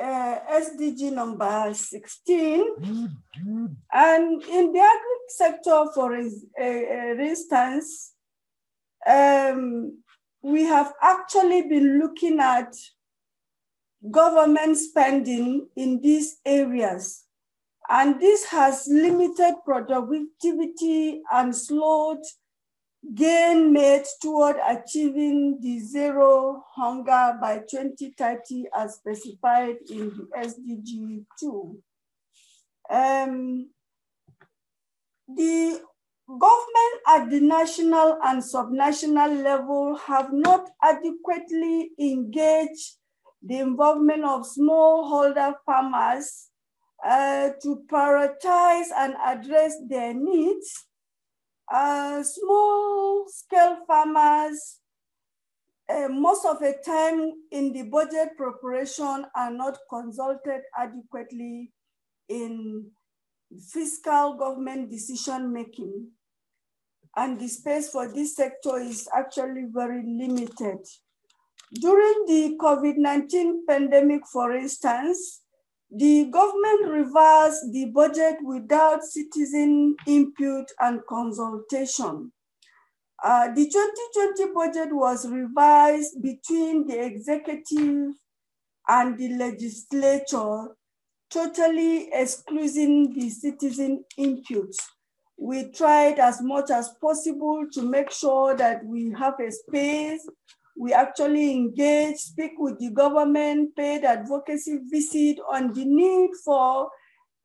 uh, SDG number 16. And in the agri sector, for uh, instance, um, we have actually been looking at government spending in these areas. And this has limited productivity and slowed gain made toward achieving the zero hunger by 2030 as specified in the SDG 2. Um, the government at the national and subnational level have not adequately engaged the involvement of smallholder farmers uh, to prioritize and address their needs uh, small scale farmers, uh, most of the time in the budget preparation are not consulted adequately in fiscal government decision making. And the space for this sector is actually very limited. During the COVID-19 pandemic, for instance, the government reversed the budget without citizen input and consultation. Uh, the 2020 budget was revised between the executive and the legislature, totally excluding the citizen input. We tried as much as possible to make sure that we have a space we actually engage, speak with the government, paid advocacy visit on the need for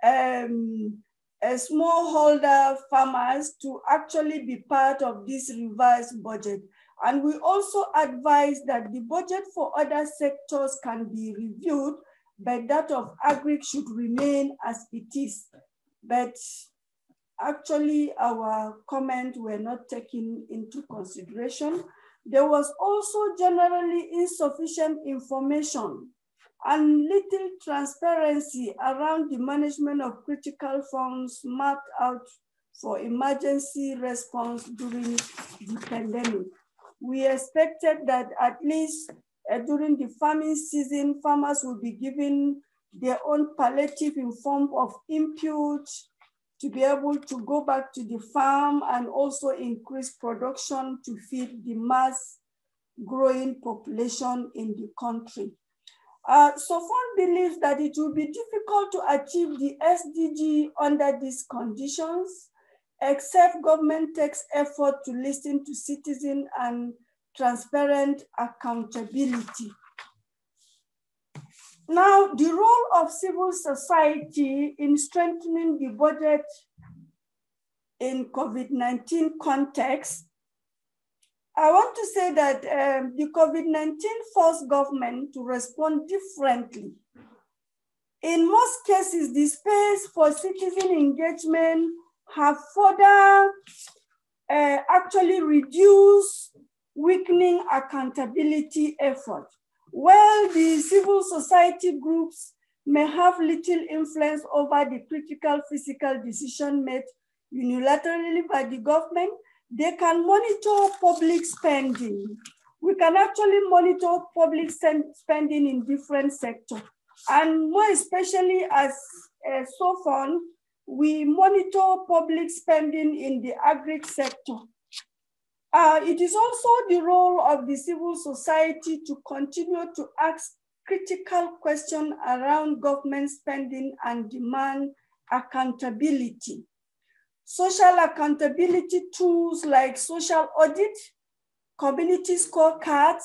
um, smallholder farmers to actually be part of this revised budget. And we also advise that the budget for other sectors can be reviewed, but that of agri should remain as it is. But actually our comments were not taken into consideration. There was also generally insufficient information and little transparency around the management of critical funds mapped out for emergency response during the pandemic. We expected that at least uh, during the farming season, farmers will be given their own palliative in form of input to be able to go back to the farm and also increase production to feed the mass growing population in the country. Uh, SWOFON believes that it will be difficult to achieve the SDG under these conditions, except government takes effort to listen to citizens and transparent accountability. Now, the role of civil society in strengthening the budget in COVID-19 context, I want to say that um, the COVID-19 forced government to respond differently. In most cases, the space for citizen engagement have further uh, actually reduced weakening accountability effort. While the civil society groups may have little influence over the critical physical decision made unilaterally by the government, they can monitor public spending. We can actually monitor public spending in different sectors. And more especially as uh, SWOFON, we monitor public spending in the agri sector. Uh, it is also the role of the civil society to continue to ask critical questions around government spending and demand accountability. Social accountability tools like social audit, community scorecards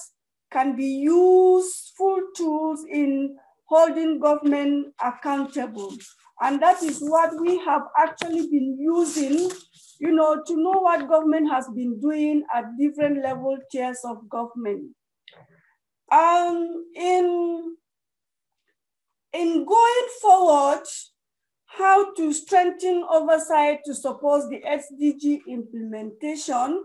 can be useful tools in holding government accountable. And that is what we have actually been using, you know, to know what government has been doing at different level tiers of government. Um, in, in going forward, how to strengthen oversight to support the SDG implementation,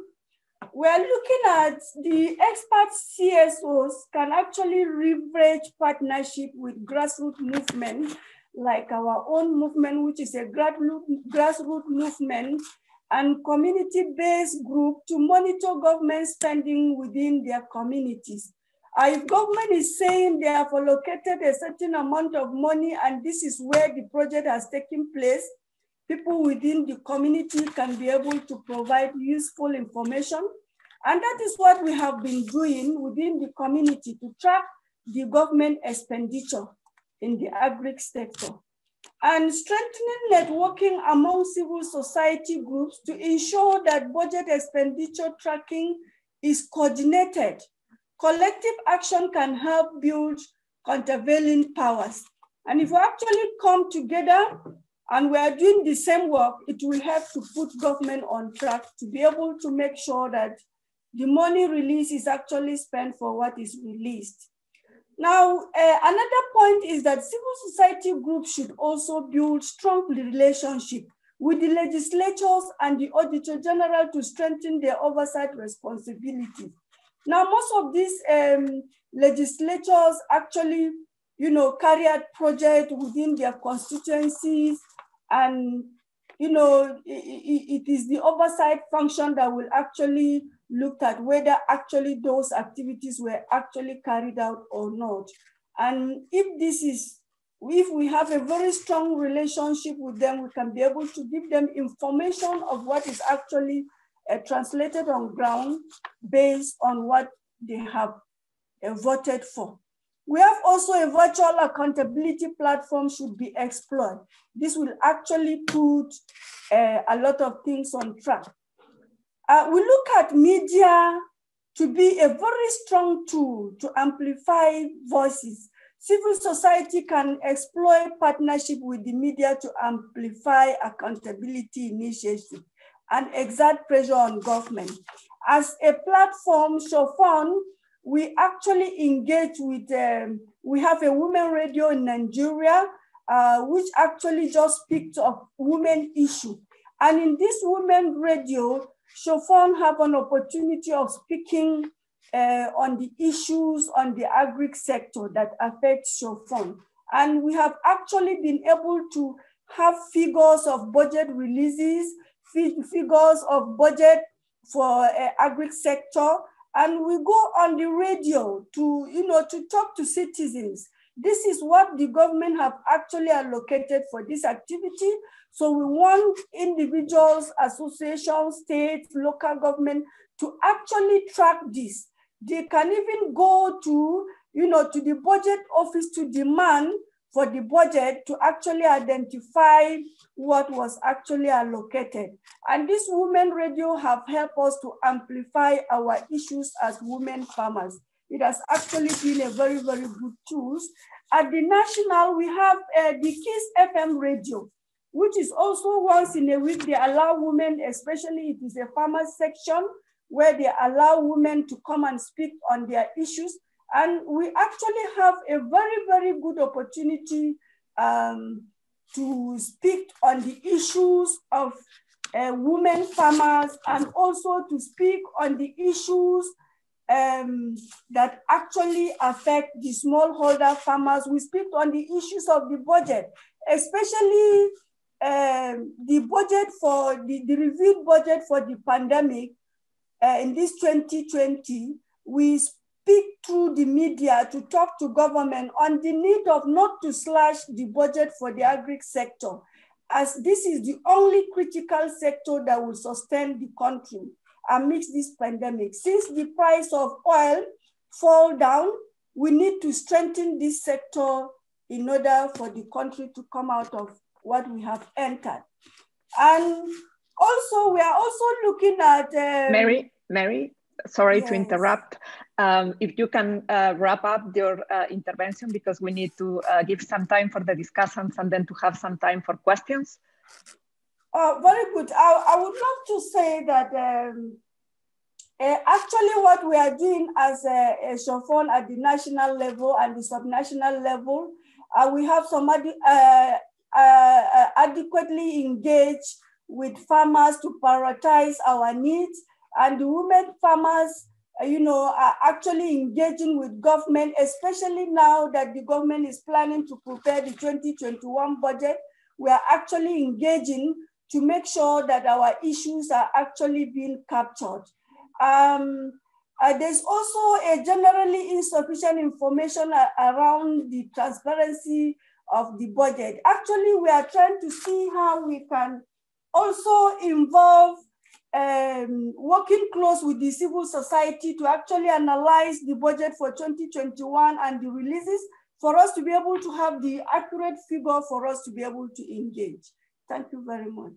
we're looking at the expert CSOs can actually leverage partnership with grassroots movement like our own movement, which is a grassroots movement and community-based group to monitor government spending within their communities. Uh, if government is saying they have allocated a certain amount of money and this is where the project has taken place, people within the community can be able to provide useful information. And that is what we have been doing within the community to track the government expenditure in the agri sector. And strengthening networking among civil society groups to ensure that budget expenditure tracking is coordinated. Collective action can help build countervailing powers. And if we actually come together and we are doing the same work, it will help to put government on track to be able to make sure that the money released is actually spent for what is released. Now, uh, another point is that civil society groups should also build strong relationship with the legislatures and the Auditor General to strengthen their oversight responsibilities. Now, most of these um, legislatures actually, you know, carry out projects within their constituencies and, you know, it, it is the oversight function that will actually looked at whether actually those activities were actually carried out or not. And if this is, if we have a very strong relationship with them, we can be able to give them information of what is actually uh, translated on ground based on what they have uh, voted for. We have also a virtual accountability platform should be explored. This will actually put uh, a lot of things on track. Uh, we look at media to be a very strong tool to amplify voices. Civil society can exploit partnership with the media to amplify accountability initiatives and exert pressure on government. As a platform, SWOFON, we actually engage with, um, we have a women radio in Nigeria, uh, which actually just picked up women issue. And in this women radio, SWOFON have an opportunity of speaking uh, on the issues on the agri sector that affect SWOFON. And we have actually been able to have figures of budget releases, figures of budget for uh, agri sector, and we go on the radio to, you know, to talk to citizens. This is what the government have actually allocated for this activity. So we want individuals, associations, states, local government to actually track this. They can even go to, you know, to the budget office to demand for the budget to actually identify what was actually allocated. And this women radio have helped us to amplify our issues as women farmers. It has actually been a very, very good tool. At the national, we have uh, the KISS FM radio which is also once in a week, they allow women, especially it is a farmers section, where they allow women to come and speak on their issues. And we actually have a very, very good opportunity um, to speak on the issues of uh, women farmers and also to speak on the issues um, that actually affect the smallholder farmers. We speak on the issues of the budget, especially um, the budget for the, the reviewed budget for the pandemic uh, in this 2020, we speak through the media to talk to government on the need of not to slash the budget for the agri sector. as this is the only critical sector that will sustain the country amidst this pandemic. Since the price of oil fall down, we need to strengthen this sector in order for the country to come out of what we have entered. And also, we are also looking at-
um, Mary, Mary, sorry yes. to interrupt. Um, if you can uh, wrap up your uh, intervention because we need to uh, give some time for the discussions and then to have some time for questions.
Uh, very good. I, I, would love to say that um, uh, actually what we are doing as a, a SWOFON at the national level and the subnational level, uh, we have some adequately engage with farmers to prioritize our needs and women farmers, uh, you know, are actually engaging with government, especially now that the government is planning to prepare the 2021 budget. We are actually engaging to make sure that our issues are actually being captured. Um, uh, there's also a generally insufficient information around the transparency of the budget. Actually, we are trying to see how we can also involve um, working close with the civil society to actually analyze the budget for 2021 and the releases for us to be able to have the accurate figure for us to be able to engage. Thank you very much.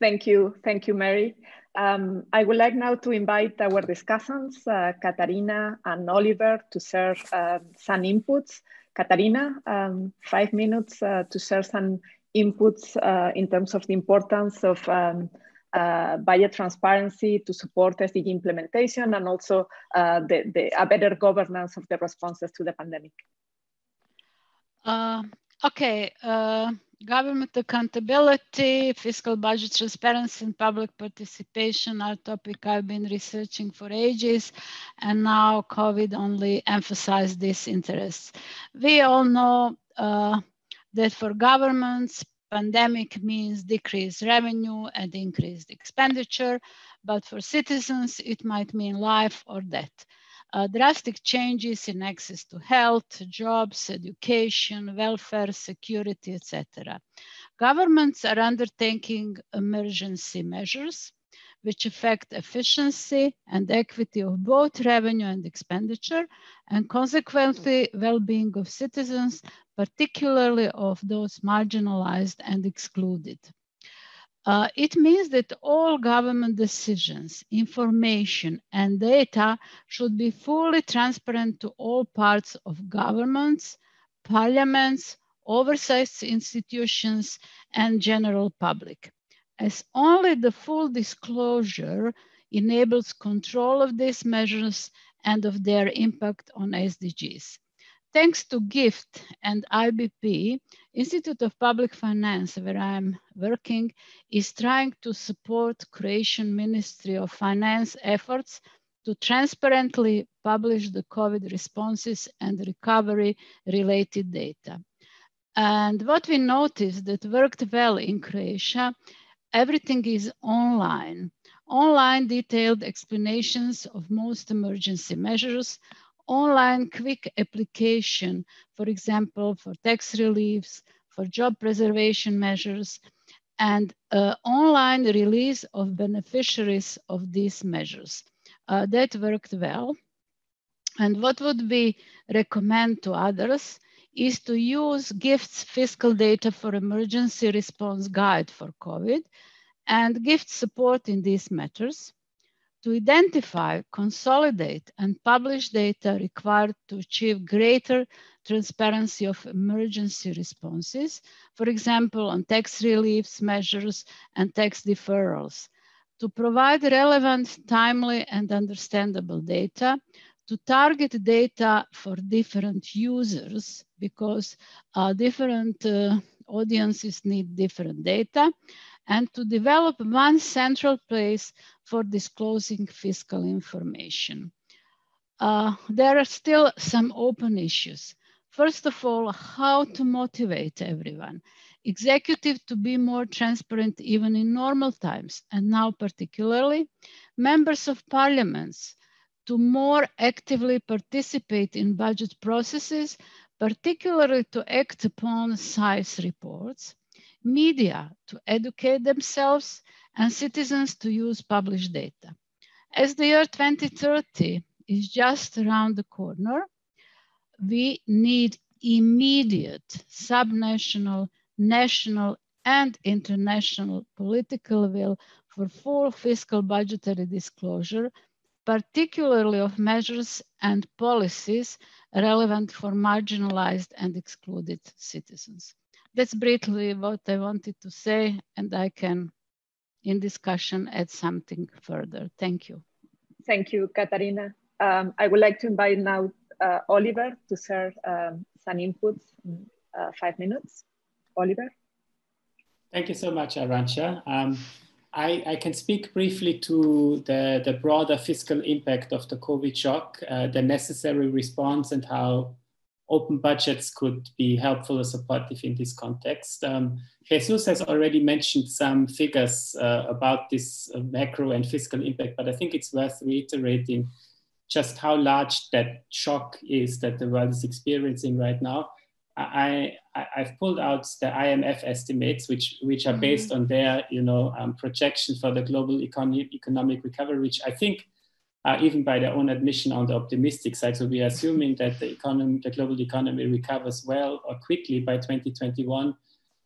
Thank you. Thank you, Mary. Um, I would like now to invite our discussants, uh, Katarina and Oliver, to share uh, some inputs. Katarina, um, five minutes uh, to share some inputs uh, in terms of the importance of um, uh, budget transparency to support SDG implementation and also uh, the, the, a better governance of the responses to the pandemic.
Uh, okay, uh, government accountability, fiscal budget transparency and public participation are topic I've been researching for ages and now COVID only emphasized these interests. We all know uh, that for governments, pandemic means decreased revenue and increased expenditure, but for citizens, it might mean life or death. Uh, drastic changes in access to health, jobs, education, welfare, security, etc. Governments are undertaking emergency measures which affect efficiency and equity of both revenue and expenditure, and consequently well-being of citizens, particularly of those marginalized and excluded. Uh, it means that all government decisions, information, and data should be fully transparent to all parts of governments, parliaments, oversight institutions, and general public as only the full disclosure enables control of these measures and of their impact on SDGs. Thanks to GIFT and IBP, Institute of Public Finance, where I'm working, is trying to support Croatian Ministry of Finance efforts to transparently publish the COVID responses and recovery related data. And what we noticed that worked well in Croatia everything is online. Online detailed explanations of most emergency measures, online quick application, for example, for tax reliefs, for job preservation measures, and uh, online release of beneficiaries of these measures. Uh, that worked well. And what would we recommend to others is to use GIFT's fiscal data for emergency response guide for COVID and GIFT support in these matters to identify, consolidate, and publish data required to achieve greater transparency of emergency responses, for example, on tax reliefs measures and tax deferrals, to provide relevant, timely, and understandable data, to target data for different users because uh, different uh, audiences need different data and to develop one central place for disclosing fiscal information. Uh, there are still some open issues. First of all, how to motivate everyone. Executive to be more transparent even in normal times, and now particularly, members of parliaments to more actively participate in budget processes, particularly to act upon SAI reports, media to educate themselves, and citizens to use published data. As the year 2030 is just around the corner, we need immediate subnational, national, and international political will for full fiscal budgetary disclosure, particularly of measures and policies relevant for marginalized and excluded citizens. That's briefly what I wanted to say, and I can, in discussion, add something further. Thank you.
Thank you, Katarina. Um, I would like to invite now uh, Oliver to share um, some inputs in uh, five minutes. Oliver.
Thank you so much, Arantxa. Um, I, I, can speak briefly to the, the broader fiscal impact of the COVID shock, uh, the necessary response, and how open budgets could be helpful or supportive in this context. Um, Jesus has already mentioned some figures uh, about this uh, macro and fiscal impact, but I think it's worth reiterating just how large that shock is that the world is experiencing right now. I, I, have pulled out the IMF estimates, which, which are based mm-hmm. on their you know, um, projection for the global economy, economic recovery, which I think uh, even by their own admission on the optimistic side. So we are assuming that the economy, the global economy recovers well or quickly by 2021.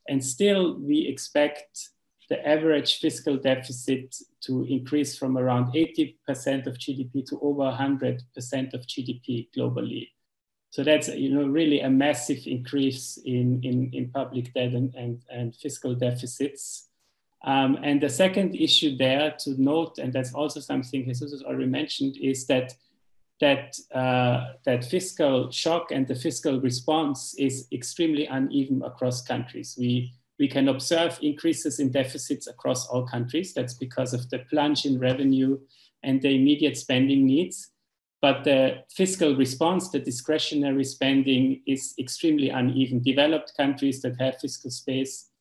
And still we expect the average fiscal deficit to increase from around 80% of GDP to over 100% of GDP globally. So that's you know really a massive increase in, in, in public debt and, and, and fiscal deficits. Um, and the second issue there to note, and that's also something Jesus has already mentioned, is that that uh, that fiscal shock and the fiscal response is extremely uneven across countries. We we can observe increases in deficits across all countries. That's because of the plunge in revenue and the immediate spending needs. But the fiscal response, the discretionary spending, is extremely uneven. Developed countries that have fiscal space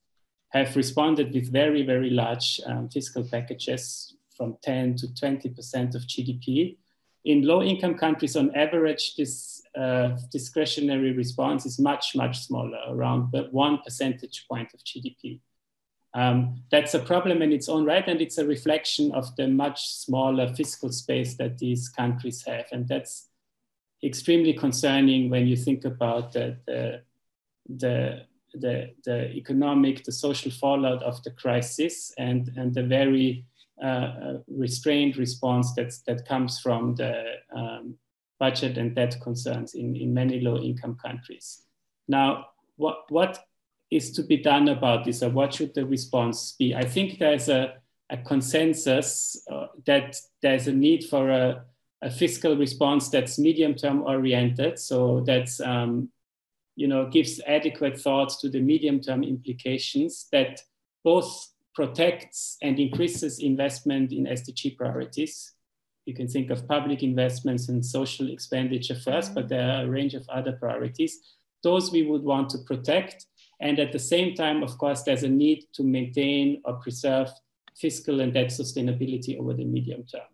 have responded with very, very large um, fiscal packages from 10 to 20% of GDP. In low income countries, on average, this uh, discretionary response is much, much smaller, around one percentage point of GDP. Um, that's a problem in its own right, and it's a reflection of the much smaller fiscal space that these countries have. And that's extremely concerning when you think about the, the, the the, the economic, the social fallout of the crisis and, and the very uh, uh, restrained response that's, that comes from the um, budget and debt concerns in, in many low income countries. Now, what, what is to be done about this or what should the response be? I think there's a, a consensus uh, that there's a need for a, a fiscal response that's medium term oriented. So that's um, you know, gives adequate thoughts to the medium-term implications that both protects and increases investment in SDG priorities. You can think of public investments and social expenditure first, but there are a range of other priorities. Those we would want to protect. And at the same time, of course, there's a need to maintain or preserve fiscal and debt sustainability over the medium term.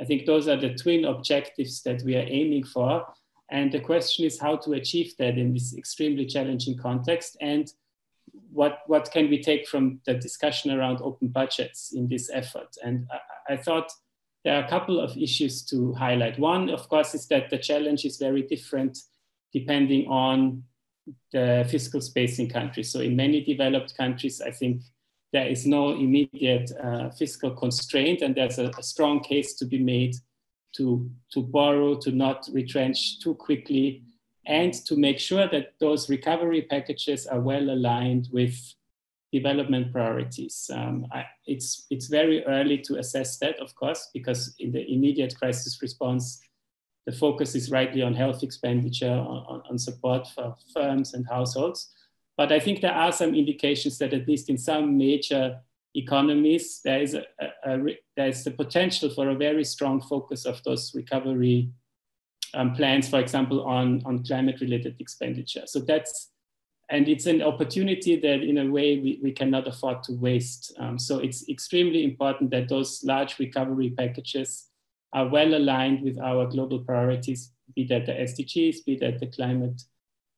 I think those are the twin objectives that we are aiming for. And the question is how to achieve that in this extremely challenging context and what, what can we take from the discussion around open budgets in this effort? And I, I thought there are a couple of issues to highlight. One, of course, is that the challenge is very different depending on the fiscal space in countries. So in many developed countries, I think there is no immediate uh, fiscal constraint and there's a, a, strong case to be made to, to borrow, to not retrench too quickly, and to make sure that those recovery packages are well aligned with development priorities. Um, I, it's, it's very early to assess that, of course, because in the immediate crisis response, the focus is rightly on health expenditure, on, on support for firms and households. But I think there are some indications that at least in some major economies, there is a, a, a there is the potential for a very strong focus of those recovery um, plans, for example, on, on climate-related expenditure. So that's, and it's an opportunity that in a way we, we cannot afford to waste. Um, so it's extremely important that those large recovery packages are well aligned with our global priorities, be that the SDGs, be that the climate,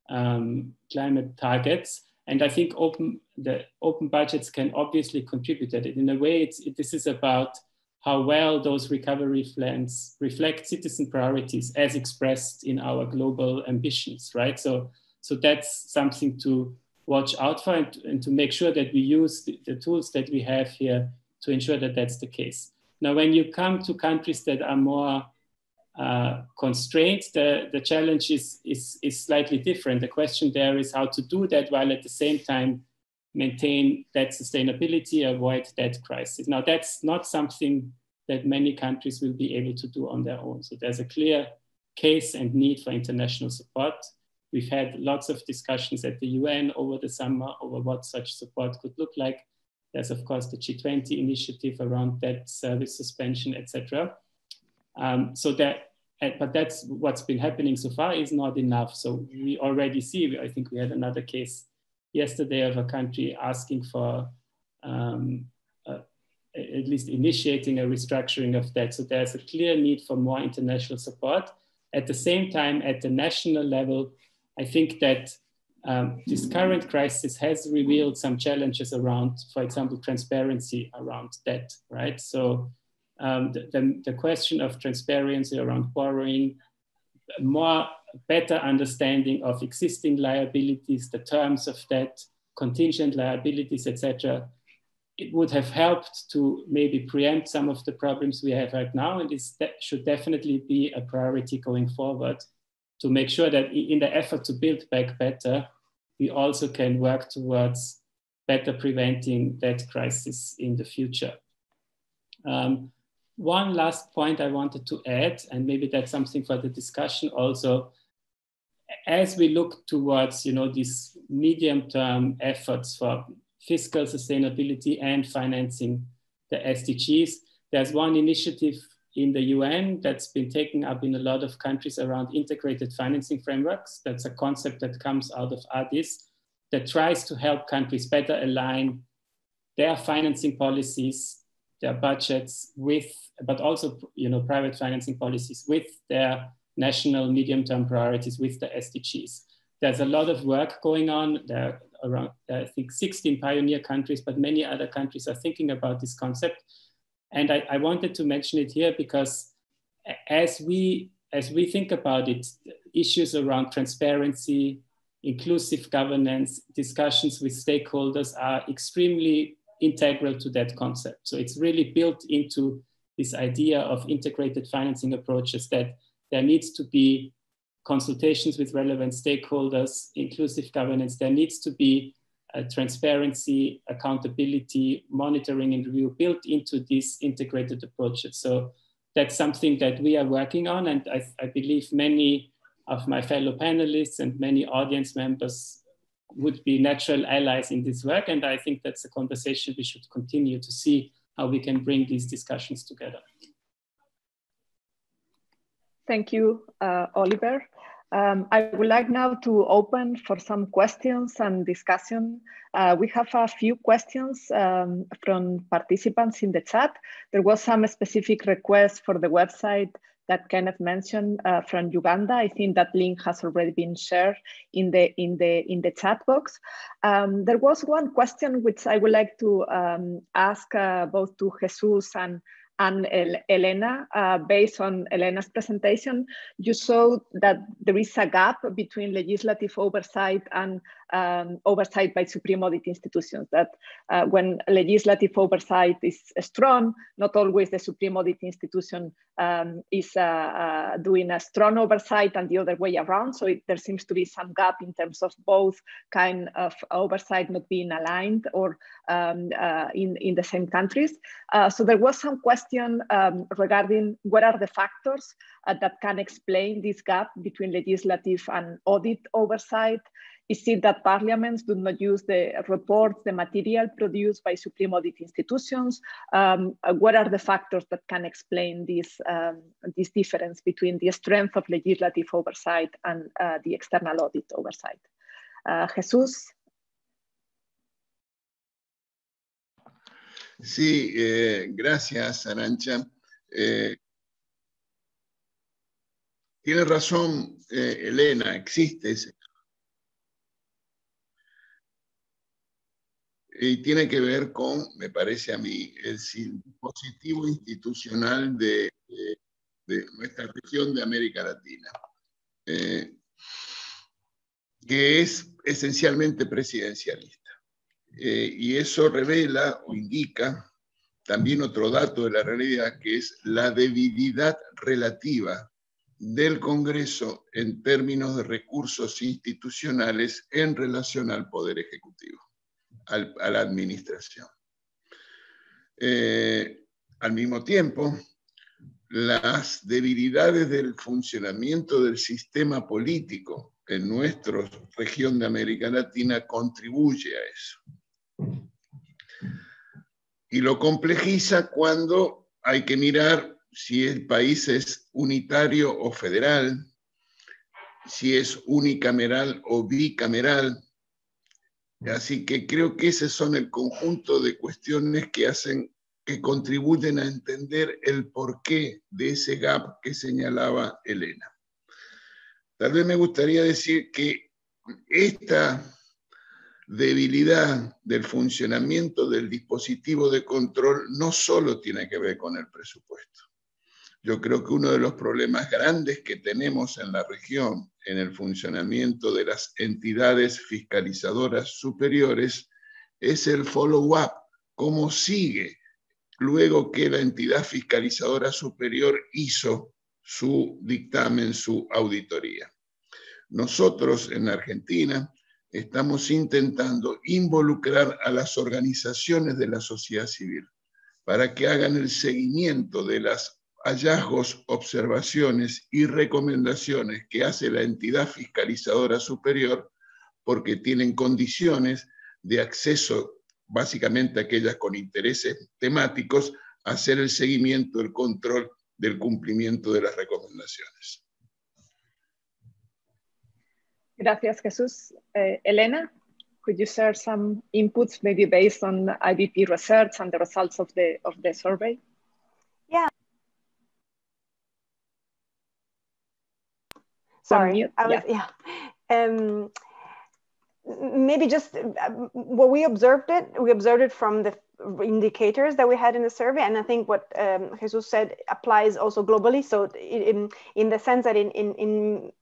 um, climate targets, And I think open, the open budgets can obviously contribute to it. In a way, it's, it, this is about how well those recovery plans reflect citizen priorities as expressed in our global ambitions, right? So, so that's something to watch out for and, and to make sure that we use the, the, tools that we have here to ensure that that's the case. Now, when you come to countries that are more uh, constrained, the, the challenge is, is, is slightly different. The question there is how to do that while at the same time maintain that sustainability, avoid that crisis. Now, that's not something that many countries will be able to do on their own. So there's a clear case and need for international support. We've had lots of discussions at the UN over the summer over what such support could look like. There's of course the G20 initiative around debt service suspension, etc. Um, so that, but that's what's been happening so far is not enough. So we already see, I think we had another case yesterday of a country asking for um, uh, at least initiating a restructuring of debt. So there's a clear need for more international support. At the same time, at the national level, I think that um, this current crisis has revealed some challenges around, for example, transparency around debt, right? So um, the, the, the, question of transparency around borrowing, more better understanding of existing liabilities, the terms of debt, contingent liabilities, etc. It would have helped to maybe preempt some of the problems we have right now, and this should definitely be a priority going forward to make sure that in the effort to build back better, we also can work towards better preventing that crisis in the future. Um, one last point I wanted to add, and maybe that's something for the discussion also, as we look towards you know these medium-term efforts for fiscal sustainability and financing the SDGs, there's one initiative in the UN that's been taken up in a lot of countries around integrated financing frameworks. That's a concept that comes out of Addis that tries to help countries better align their financing policies, their budgets with, but also you know, private financing policies with their national medium-term priorities with the SDGs. There's a lot of work going on. There are around, I think, 16 pioneer countries, but many other countries are thinking about this concept. And I, I wanted to mention it here because as we, as we think about it, issues around transparency, inclusive governance, discussions with stakeholders are extremely integral to that concept. So it's really built into this idea of integrated financing approaches that there needs to be consultations with relevant stakeholders, inclusive governance, there needs to be uh, transparency, accountability, monitoring and review built into these integrated approaches. So that's something that we are working on. And I, I believe many of my fellow panelists and many audience members would be natural allies in this work. And I think that's a conversation we should continue to see how we can bring these discussions together.
Thank you, uh, Oliver. Um, I would like now to open for some questions and discussion. Uh, we have a few questions um, from participants in the chat. There was some specific request for the website that Kenneth mentioned uh, from Uganda. I think that link has already been shared in the in the in the chat box. Um, there was one question which I would like to um, ask uh, both to Jesus and and Elena, uh, based on Elena's presentation, you showed that there is a gap between legislative oversight and um, oversight by supreme audit institutions, that uh, when legislative oversight is strong, not always the supreme audit institution um, is uh, uh, doing a strong oversight and the other way around. So it, there seems to be some gap in terms of both kind of oversight not being aligned or um, uh, in, in the same countries. Uh, so there was some question um, regarding what are the factors uh, that can explain this gap between legislative and audit oversight is it that parliaments do not use the reports, the material produced by Supreme Audit institutions? Um, uh, what are the factors that can explain this, um, this difference between the strength of legislative oversight and uh, the external audit oversight? Uh, Jesús.
Sí, eh, gracias, Arancha. Eh, tiene razón, eh, Elena, existe ese y tiene que ver con, me parece a mí, el dispositivo institucional de, nuestra región de América Latina, eh, que es esencialmente presidencialista. Eh, y eso revela o indica también otro dato de la realidad, que es la debilidad relativa del Congreso en términos de recursos institucionales en relación al Poder Ejecutivo a la administración. Eh, al mismo tiempo, las debilidades del funcionamiento del sistema político en nuestra región de América Latina contribuye a eso. Y lo complejiza cuando hay que mirar si el país es unitario o federal, si es unicameral o bicameral, Así que creo que ese son el conjunto de cuestiones que hacen, que contribuyen a entender el porqué de ese gap que señalaba Elena. Tal vez me gustaría decir que esta debilidad del funcionamiento del dispositivo de control no solo tiene que ver con el presupuesto. Yo creo que uno de los problemas grandes que tenemos en la región en el funcionamiento de las entidades fiscalizadoras superiores es el follow-up, cómo sigue luego que la entidad fiscalizadora superior hizo su dictamen, su auditoría. Nosotros en Argentina estamos intentando involucrar a las organizaciones de la sociedad civil para que hagan el seguimiento de las hallazgos, observaciones y recomendaciones que hace la entidad fiscalizadora superior porque tienen condiciones de acceso, básicamente aquellas con intereses temáticos, a hacer el seguimiento, el control del cumplimiento de las recomendaciones.
Gracias, Jesús. Eh, Elena, could you share some inputs, maybe based on IBP research and the results of the, of the survey?
Sorry, I was, yeah. yeah. Um, maybe just uh, what we observed it, we observed it from the indicators that we had in the survey. And I think what um, Jesus said applies also globally. So in, in the sense that in, in, in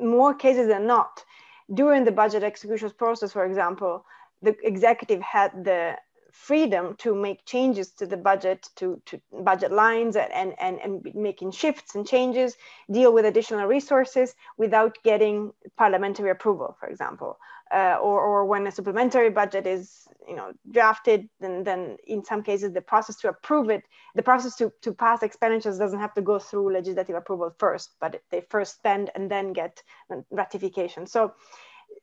more cases than not, during the budget execution process, for example, the executive had the freedom to make changes to the budget, to, to budget lines and, and, and making shifts and changes, deal with additional resources without getting parliamentary approval, for example. Uh, or, or when a supplementary budget is you know, drafted, then, then in some cases the process to approve it, the process to, to pass expenditures doesn't have to go through legislative approval first, but they first spend and then get ratification. So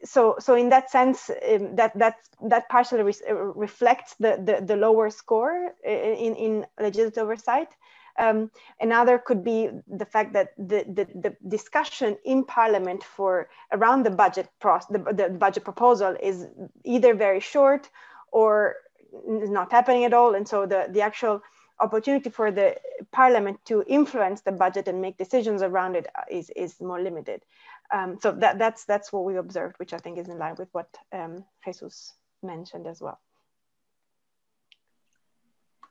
so so in that sense um, that that that partially re uh, reflects the, the, the lower score uh, in in legislative oversight um, another could be the fact that the, the, the, discussion in parliament for around the budget process the, the budget proposal is either very short or not happening at all and so the the actual opportunity for the parliament to influence the budget and make decisions around it is, is more limited. Um, so that, that's, that's what we observed, which I think is in line with what um, Jesus mentioned as well.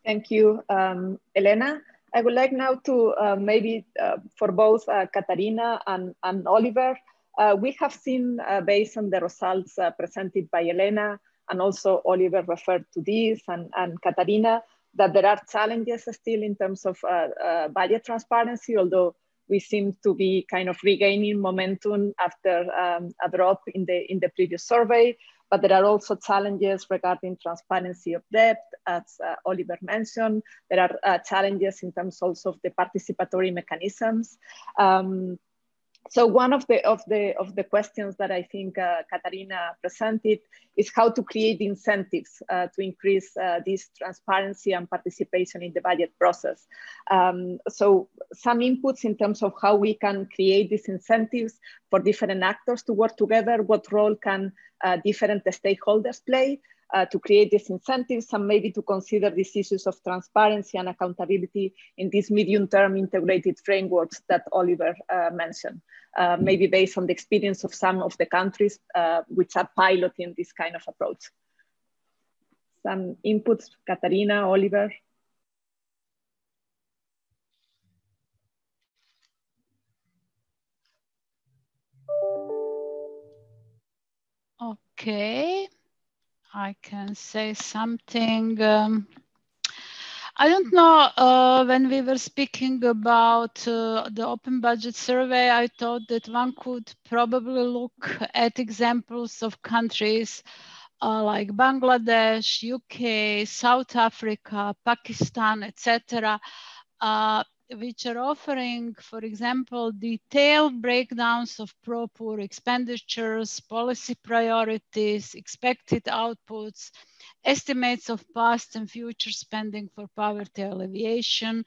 Thank you, um, Elena. I would like now to uh, maybe uh, for both uh, Katarina and, and Oliver, uh, we have seen uh, based on the results uh, presented by Elena and also Oliver referred to this and, and Katarina, that there are challenges still in terms of budget transparency, although we seem to be kind of regaining momentum after um, a drop in the, in the previous survey. But there are also challenges regarding transparency of debt, as uh, Oliver mentioned. There are uh, challenges in terms also of the participatory mechanisms. Um, so one of the of the of the questions that I think uh, Katarina presented is how to create incentives uh, to increase uh, this transparency and participation in the budget process. Um, so some inputs in terms of how we can create these incentives for different actors to work together. What role can uh, different stakeholders play? Uh, to create these incentives and maybe to consider these issues of transparency and accountability in these medium-term integrated frameworks that Oliver uh, mentioned, uh, maybe based on the experience of some of the countries uh, which are piloting this kind of approach. some inputs, Katarina, Oliver?
Okay, I can say something. Um, I don't know, uh, when we were speaking about uh, the open budget survey, I thought that one could probably look at examples of countries uh, like Bangladesh, UK, South Africa, Pakistan, etc., which are offering, for example, detailed breakdowns of pro-poor expenditures, policy priorities, expected outputs, estimates of past and future spending for poverty alleviation,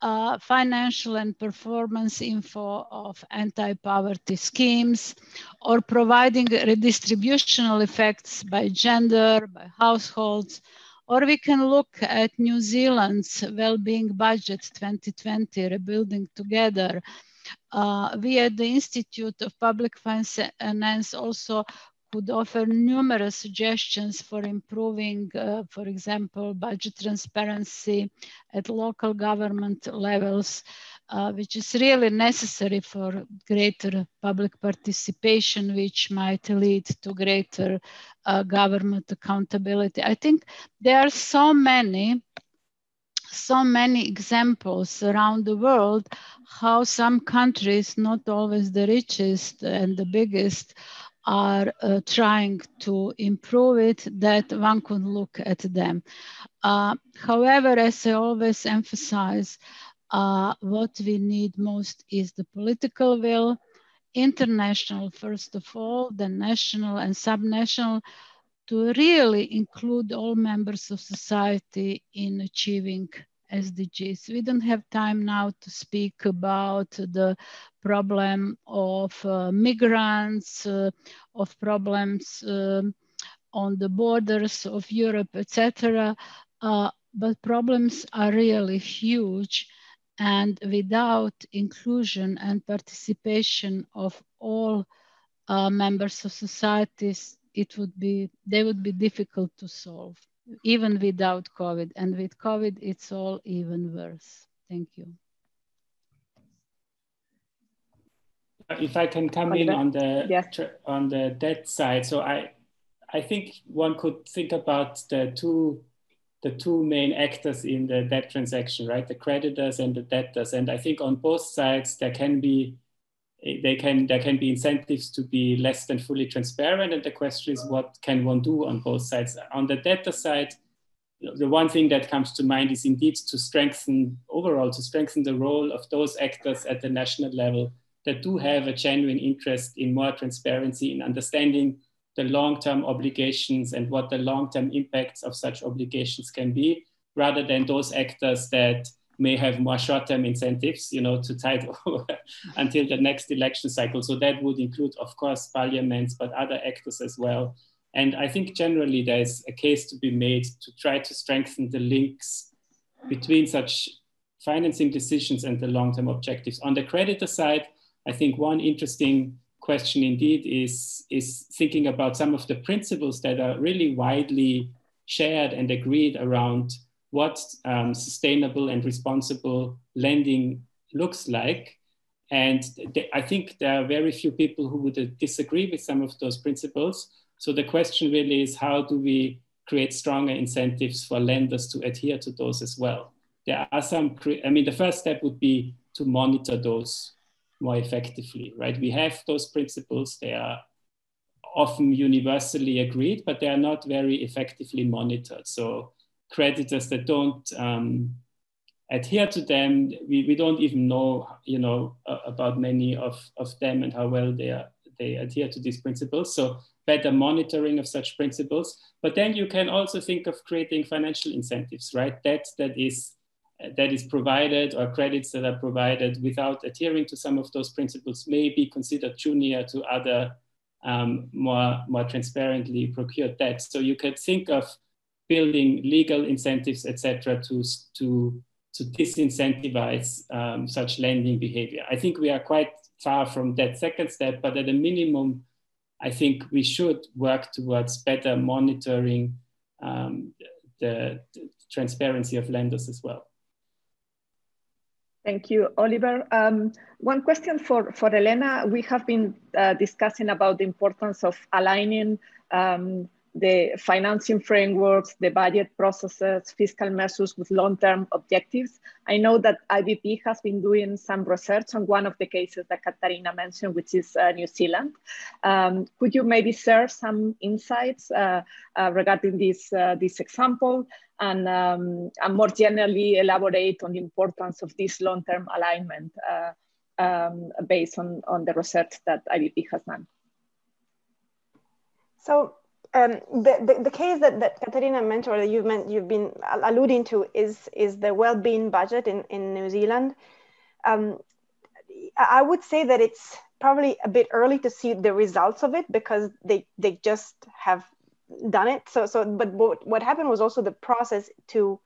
uh, financial and performance info of anti-poverty schemes, or providing redistributional effects by gender, by households, or we can look at New Zealand's well-being budget 2020, Rebuilding Together. Uh, we at the Institute of Public Finance also could offer numerous suggestions for improving, uh, for example, budget transparency at local government levels, uh, which is really necessary for greater public participation, which might lead to greater uh, government accountability. I think there are so many so many examples around the world how some countries, not always the richest and the biggest, are uh, trying to improve it, that one could look at them. Uh, however, as I always emphasize, uh, what we need most is the political will, international first of all, then national and subnational, to really include all members of society in achieving SDGs. We don't have time now to speak about the problem of uh, migrants, uh, of problems um, on the borders of Europe, etc. Uh, but problems are really huge. And without inclusion and participation of all uh, members of societies, it would be, they would be difficult to solve even without COVID. And with COVID, it's all even worse. Thank you.
If I can come in on the yes. on the debt side, so I I think one could think about the two the two main actors in the debt transaction, right? The creditors and the debtors. And I think on both sides there can be Eh, they can there can be incentives to be less than fully transparent and the question is what can one do on both sides? On the data side the one thing that comes to mind is indeed to strengthen overall to strengthen the role of those actors at the national level that do have a genuine interest in more transparency in understanding the long-term obligations and what the long-term impacts of such obligations can be rather than those actors that may have more short-term incentives, you know, to *laughs* over until the next election cycle. So that would include, of course, parliaments, but other actors as well. And I think generally there's a case to be made to try to strengthen the links between such financing decisions and the long-term objectives. On the creditor side, I think one interesting question indeed is, is thinking about some of the principles that are really widely shared and agreed around what um, sustainable and responsible lending looks like. And th- I think there are very few people who would disagree with some of those principles. So the question really is how do we create stronger incentives for lenders to adhere to those as well? There are some, I mean, the first step would be to monitor those more effectively, right? We have those principles, they are often universally agreed, but they are not very effectively monitored. So creditors that don't um, adhere to them, we, we don't even know, you know, uh, about many of, of them and how well they are, they adhere to these principles. So better monitoring of such principles. But then you can also think of creating financial incentives, right? Debt that is that is provided or credits that are provided without adhering to some of those principles may be considered junior to other um, more, more transparently procured debt. So you could think of building legal incentives, etc., to, to, to disincentivize um, such lending behavior. I think we are quite far from that second step, but at a minimum, I think we should work towards better monitoring um, the, the, transparency of lenders as well.
Thank you, Oliver. Um, one question for, for Elena. We have been uh, discussing about the importance of aligning um, the financing frameworks, the budget processes, fiscal measures with long-term objectives. I know that IBP has been doing some research on one of the cases that Katarina mentioned, which is uh, New Zealand. Um, could you maybe share some insights uh, uh, regarding this, uh, this example and, um, and more generally elaborate on the importance of this long-term alignment uh, um, based on, on the research that IBP has done?
So um, the, the, the, case that, that Katarina mentioned, or you've, meant, you've been alluding to, is, is the well-being budget in, in New Zealand. Um, I would say that it's probably a bit early to see the results of it because they, they just have done it. So, so but what, what happened was also the process to,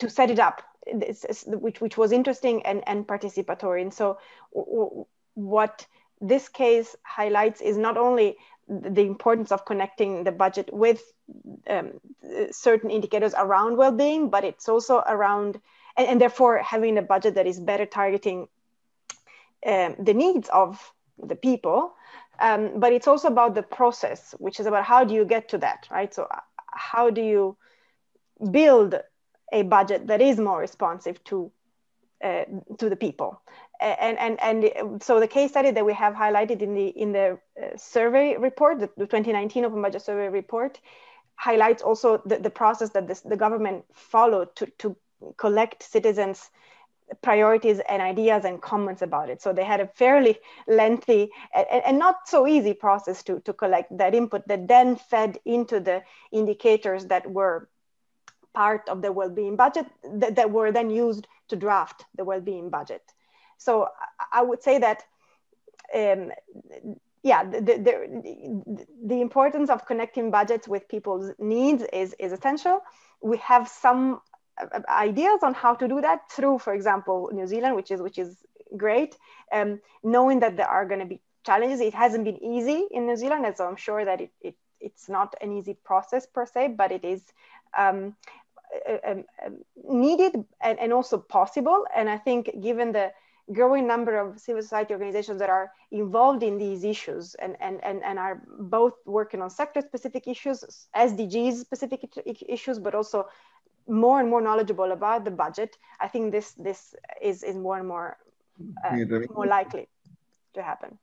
to set it up, which, which was interesting and, and participatory. And so what this case highlights is not only the importance of connecting the budget with um, certain indicators around well-being, but it's also around, and, and, therefore having a budget that is better targeting um, the needs of the people. Um, but it's also about the process, which is about how do you get to that, right? So how do you build a budget that is more responsive to uh, to the people and, and, and so the case study that we have highlighted in the, in the uh, survey report, the, the 2019 Open Budget Survey report, highlights also the, the process that this, the government followed to, to collect citizens' priorities and ideas and comments about it. So they had a fairly lengthy and, and, not so easy process to, to collect that input that then fed into the indicators that were part of the well-being budget that, that were then used to draft the well-being budget. So I would say that, um, yeah, the, the, the, importance of connecting budgets with people's needs is, is essential. We have some uh, ideas on how to do that through, for example, New Zealand, which is which is great. Um, knowing that there are going to be challenges, it hasn't been easy in New Zealand, and so I'm sure that it, it it's not an easy process per se, but it is um, um, um needed and, and also possible. And I think given the growing number of civil society organizations that are involved in these issues and, and, and, and are both working on sector specific issues, SDGs specific issues, but also more and more knowledgeable about the budget. I think this, this is, is more and more, uh, more likely to happen.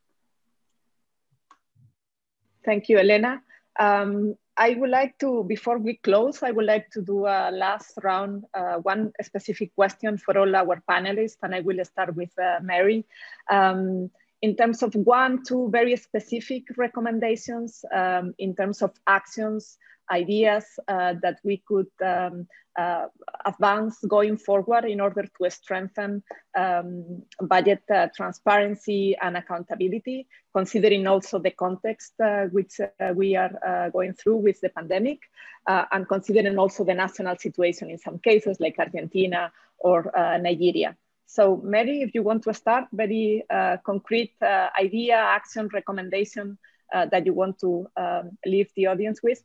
Thank you, Elena. Um, I would like to, before we close, I would like to do a last round, uh, one specific question for all our panelists, and I will start with uh, Mary. Um, in terms of one, two very specific recommendations, um, in terms of actions ideas uh, that we could um, uh, advance going forward in order to strengthen um, budget uh, transparency and accountability, considering also the context uh, which uh, we are uh, going through with the pandemic, and considering also the national situation in some cases like Argentina or Nigeria. So Mary, if you want to start, very concrete idea, action, recommendation that you want to um, leave the audience with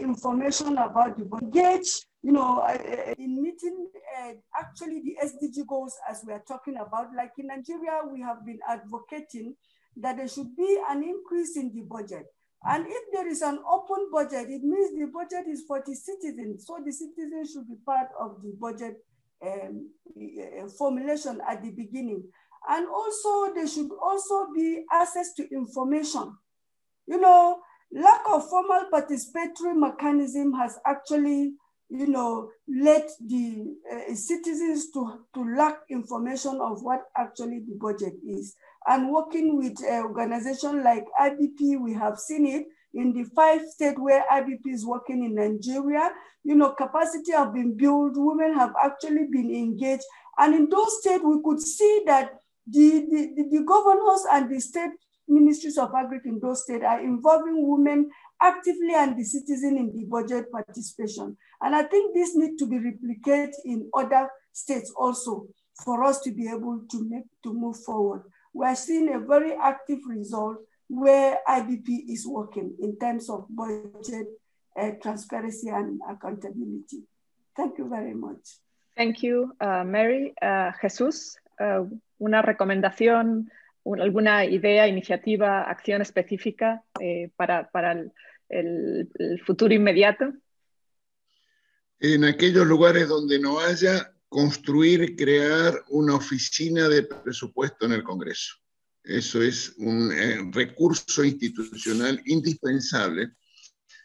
information about the engage, you know, uh, in meeting uh, actually the SDG goals as we are talking about, like in Nigeria, we have been advocating that there should be an increase in the budget. And if there is an open budget, it means the budget is for the citizens. So the citizens should be part of the budget um, uh, formulation at the beginning. And also there should also be access to information. You know, lack of formal participatory mechanism has actually you know, led the uh, citizens to, to lack information of what actually the budget is. And working with an organization like IBP, we have seen it in the five states where IBP is working in Nigeria, you know, capacity have been built, women have actually been engaged. And in those states, we could see that the, the, the governors and the state ministries of agriculture in those states are involving women actively and the citizen in the budget participation. And I think this needs to be replicated in other states also for us to be able to make to move forward. We're seeing a very active result where IBP is working in terms of budget uh, transparency and accountability. Thank you very much.
Thank you, uh, Mary. Uh, Jesús, uh, una recomendación, alguna idea, iniciativa, acción específica eh, para, para el, el, el futuro inmediato.
En aquellos lugares donde no haya, construir, crear una oficina de presupuesto en el Congreso. Eso es un eh, recurso institucional indispensable,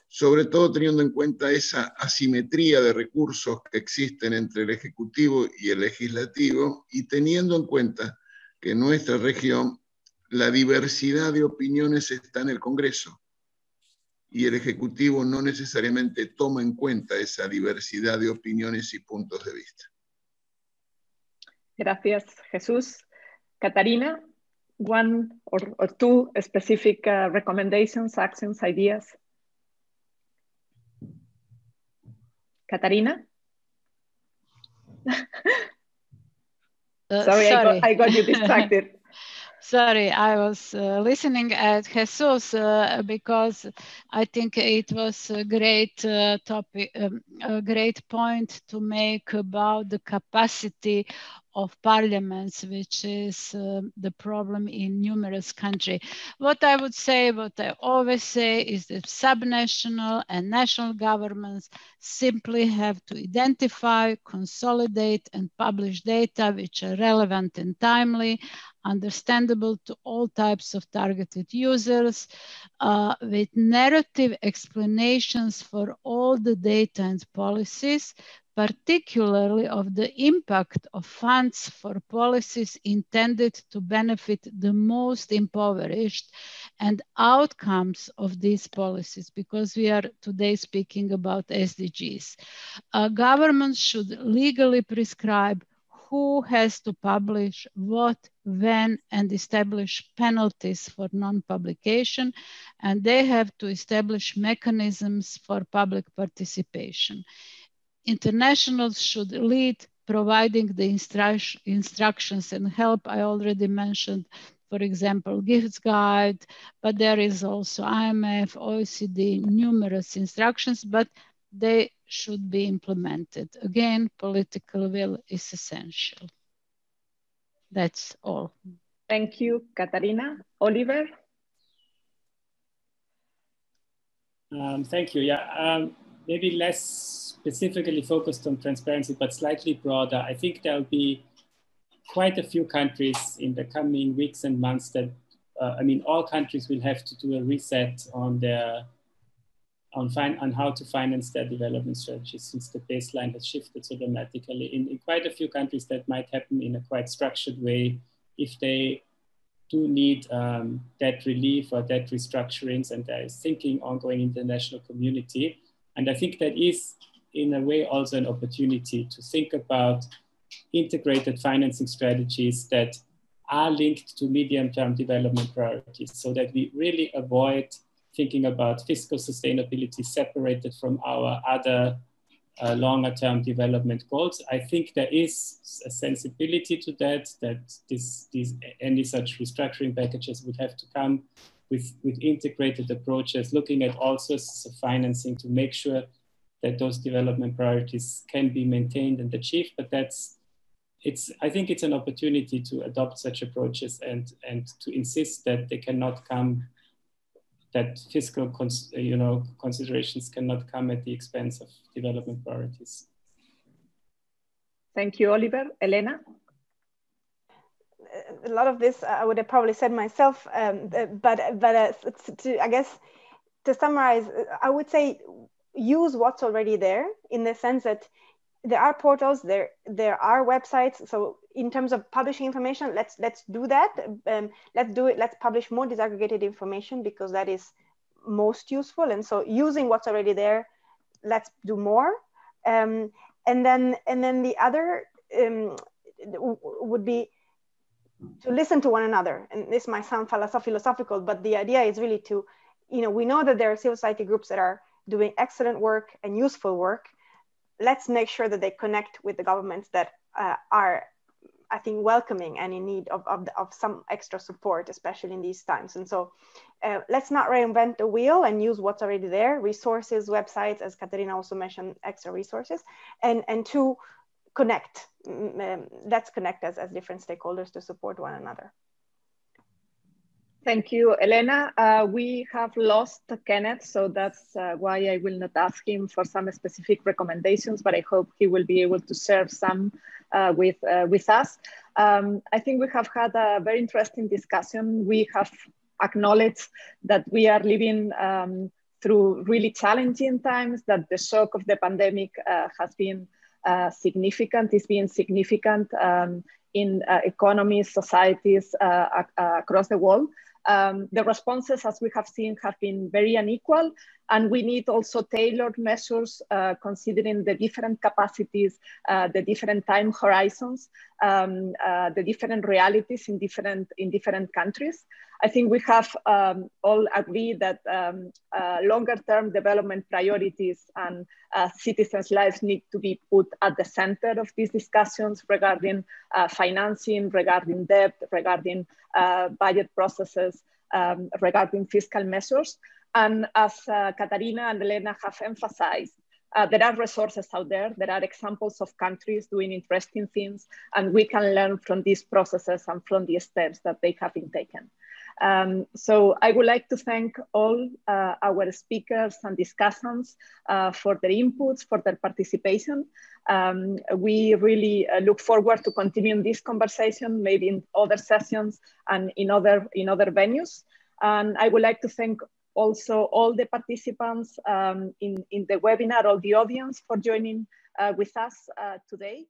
sobre todo teniendo en cuenta esa asimetría de recursos que existen entre el Ejecutivo y el Legislativo y teniendo en cuenta que en nuestra región la diversidad de opiniones está en el Congreso y el Ejecutivo no necesariamente toma en cuenta esa diversidad de opiniones y puntos de vista.
Gracias, Jesús. Catarina, one or, or two specific uh, recommendations, actions, ideas? Catarina? *laughs*
Uh,
sorry, sorry. I, got, I got you distracted. *laughs*
Sorry, I was uh, listening at Jesus uh, because I think it was a great uh, topic, um, a great point to make about the capacity of parliaments, which is uh, the problem in numerous countries. What I would say, what I always say is that subnational and national governments simply have to identify, consolidate and publish data which are relevant and timely, understandable to all types of targeted users, uh, with narrative explanations for all the data and policies, particularly of the impact of funds for policies intended to benefit the most impoverished and outcomes of these policies, because we are today speaking about SDGs. Uh, governments should legally prescribe who has to publish what, when, and establish penalties for non-publication, and they have to establish mechanisms for public participation internationals should lead providing the instru instructions and help. I already mentioned, for example, GIFT's guide, but there is also IMF, OECD, numerous instructions, but they should be implemented. Again, political will is essential. That's all.
Thank you, Katarina. Oliver?
Um, thank you. Yeah, um, maybe less specifically focused on transparency, but slightly broader, I think there'll be quite a few countries in the coming weeks and months that, uh, I mean, all countries will have to do a reset on their, on, fin- on how to finance their development strategies since the baseline has shifted so dramatically. In, in quite a few countries, that might happen in a quite structured way if they do need um, debt relief or debt restructurings and there is thinking ongoing international community. And I think that is in a way also an opportunity to think about integrated financing strategies that are linked to medium-term development priorities so that we really avoid thinking about fiscal sustainability separated from our other uh, longer term development goals. I think there is a sensibility to that, that this, these, any such restructuring packages would have to come with, with integrated approaches, looking at all sources of financing to make sure that those development priorities can be maintained and achieved, but that's it's I think it's an opportunity to adopt such approaches and and to insist that they cannot come that fiscal cons, you know considerations cannot come at the expense of development priorities.
Thank you, Oliver. Elena?
A lot of this I would have probably said myself, um, but but uh, to, I guess to summarize, I would say use what's already there in the sense that there are portals there there are websites. So in terms of publishing information let's let's do that. Um, let's do it. Let's publish more disaggregated information because that is most useful. And so using what's already there let's do more. Um, and then and then the other um, would be to listen to one another and this might sound philosophical but the idea is really to you know we know that there are civil society groups that are doing excellent work and useful work, let's make sure that they connect with the governments that uh, are I think, welcoming and in need of, of, of, some extra support, especially in these times. And so uh, let's not reinvent the wheel and use what's already there, resources, websites, as Katarina also mentioned, extra resources. And, and two, connect. Um, let's connect as, as different stakeholders to support one another.
Thank you, Elena. Uh, we have lost Kenneth, so that's uh, why I will not ask him for some specific recommendations, but I hope he will be able to share some uh, with, uh, with us. Um, I think we have had a very interesting discussion. We have acknowledged that we are living um, through really challenging times, that the shock of the pandemic uh, has been uh, significant, is being significant um, in economies, societies across the world. Um, the responses, as we have seen, have been very unequal, and we need also tailored measures uh, considering the different capacities, uh, the different time horizons, um, uh, the different realities in different, in different countries. I think we have um, all agreed that um, uh, longer term development priorities and uh, citizens' lives need to be put at the center of these discussions regarding uh, financing, regarding debt, regarding budget processes, um, regarding fiscal measures. And as uh, Katarina and Elena have emphasized, uh, there are resources out there. There are examples of countries doing interesting things, and we can learn from these processes and from the steps that they have been taken. Um, so I would like to thank all uh, our speakers and discussants uh, for their inputs, for their participation. Um, we really uh, look forward to continuing this conversation, maybe in other sessions and in other, in other venues. And I would like to thank also all the participants um, in, in the webinar, all the audience for joining uh, with us uh, today.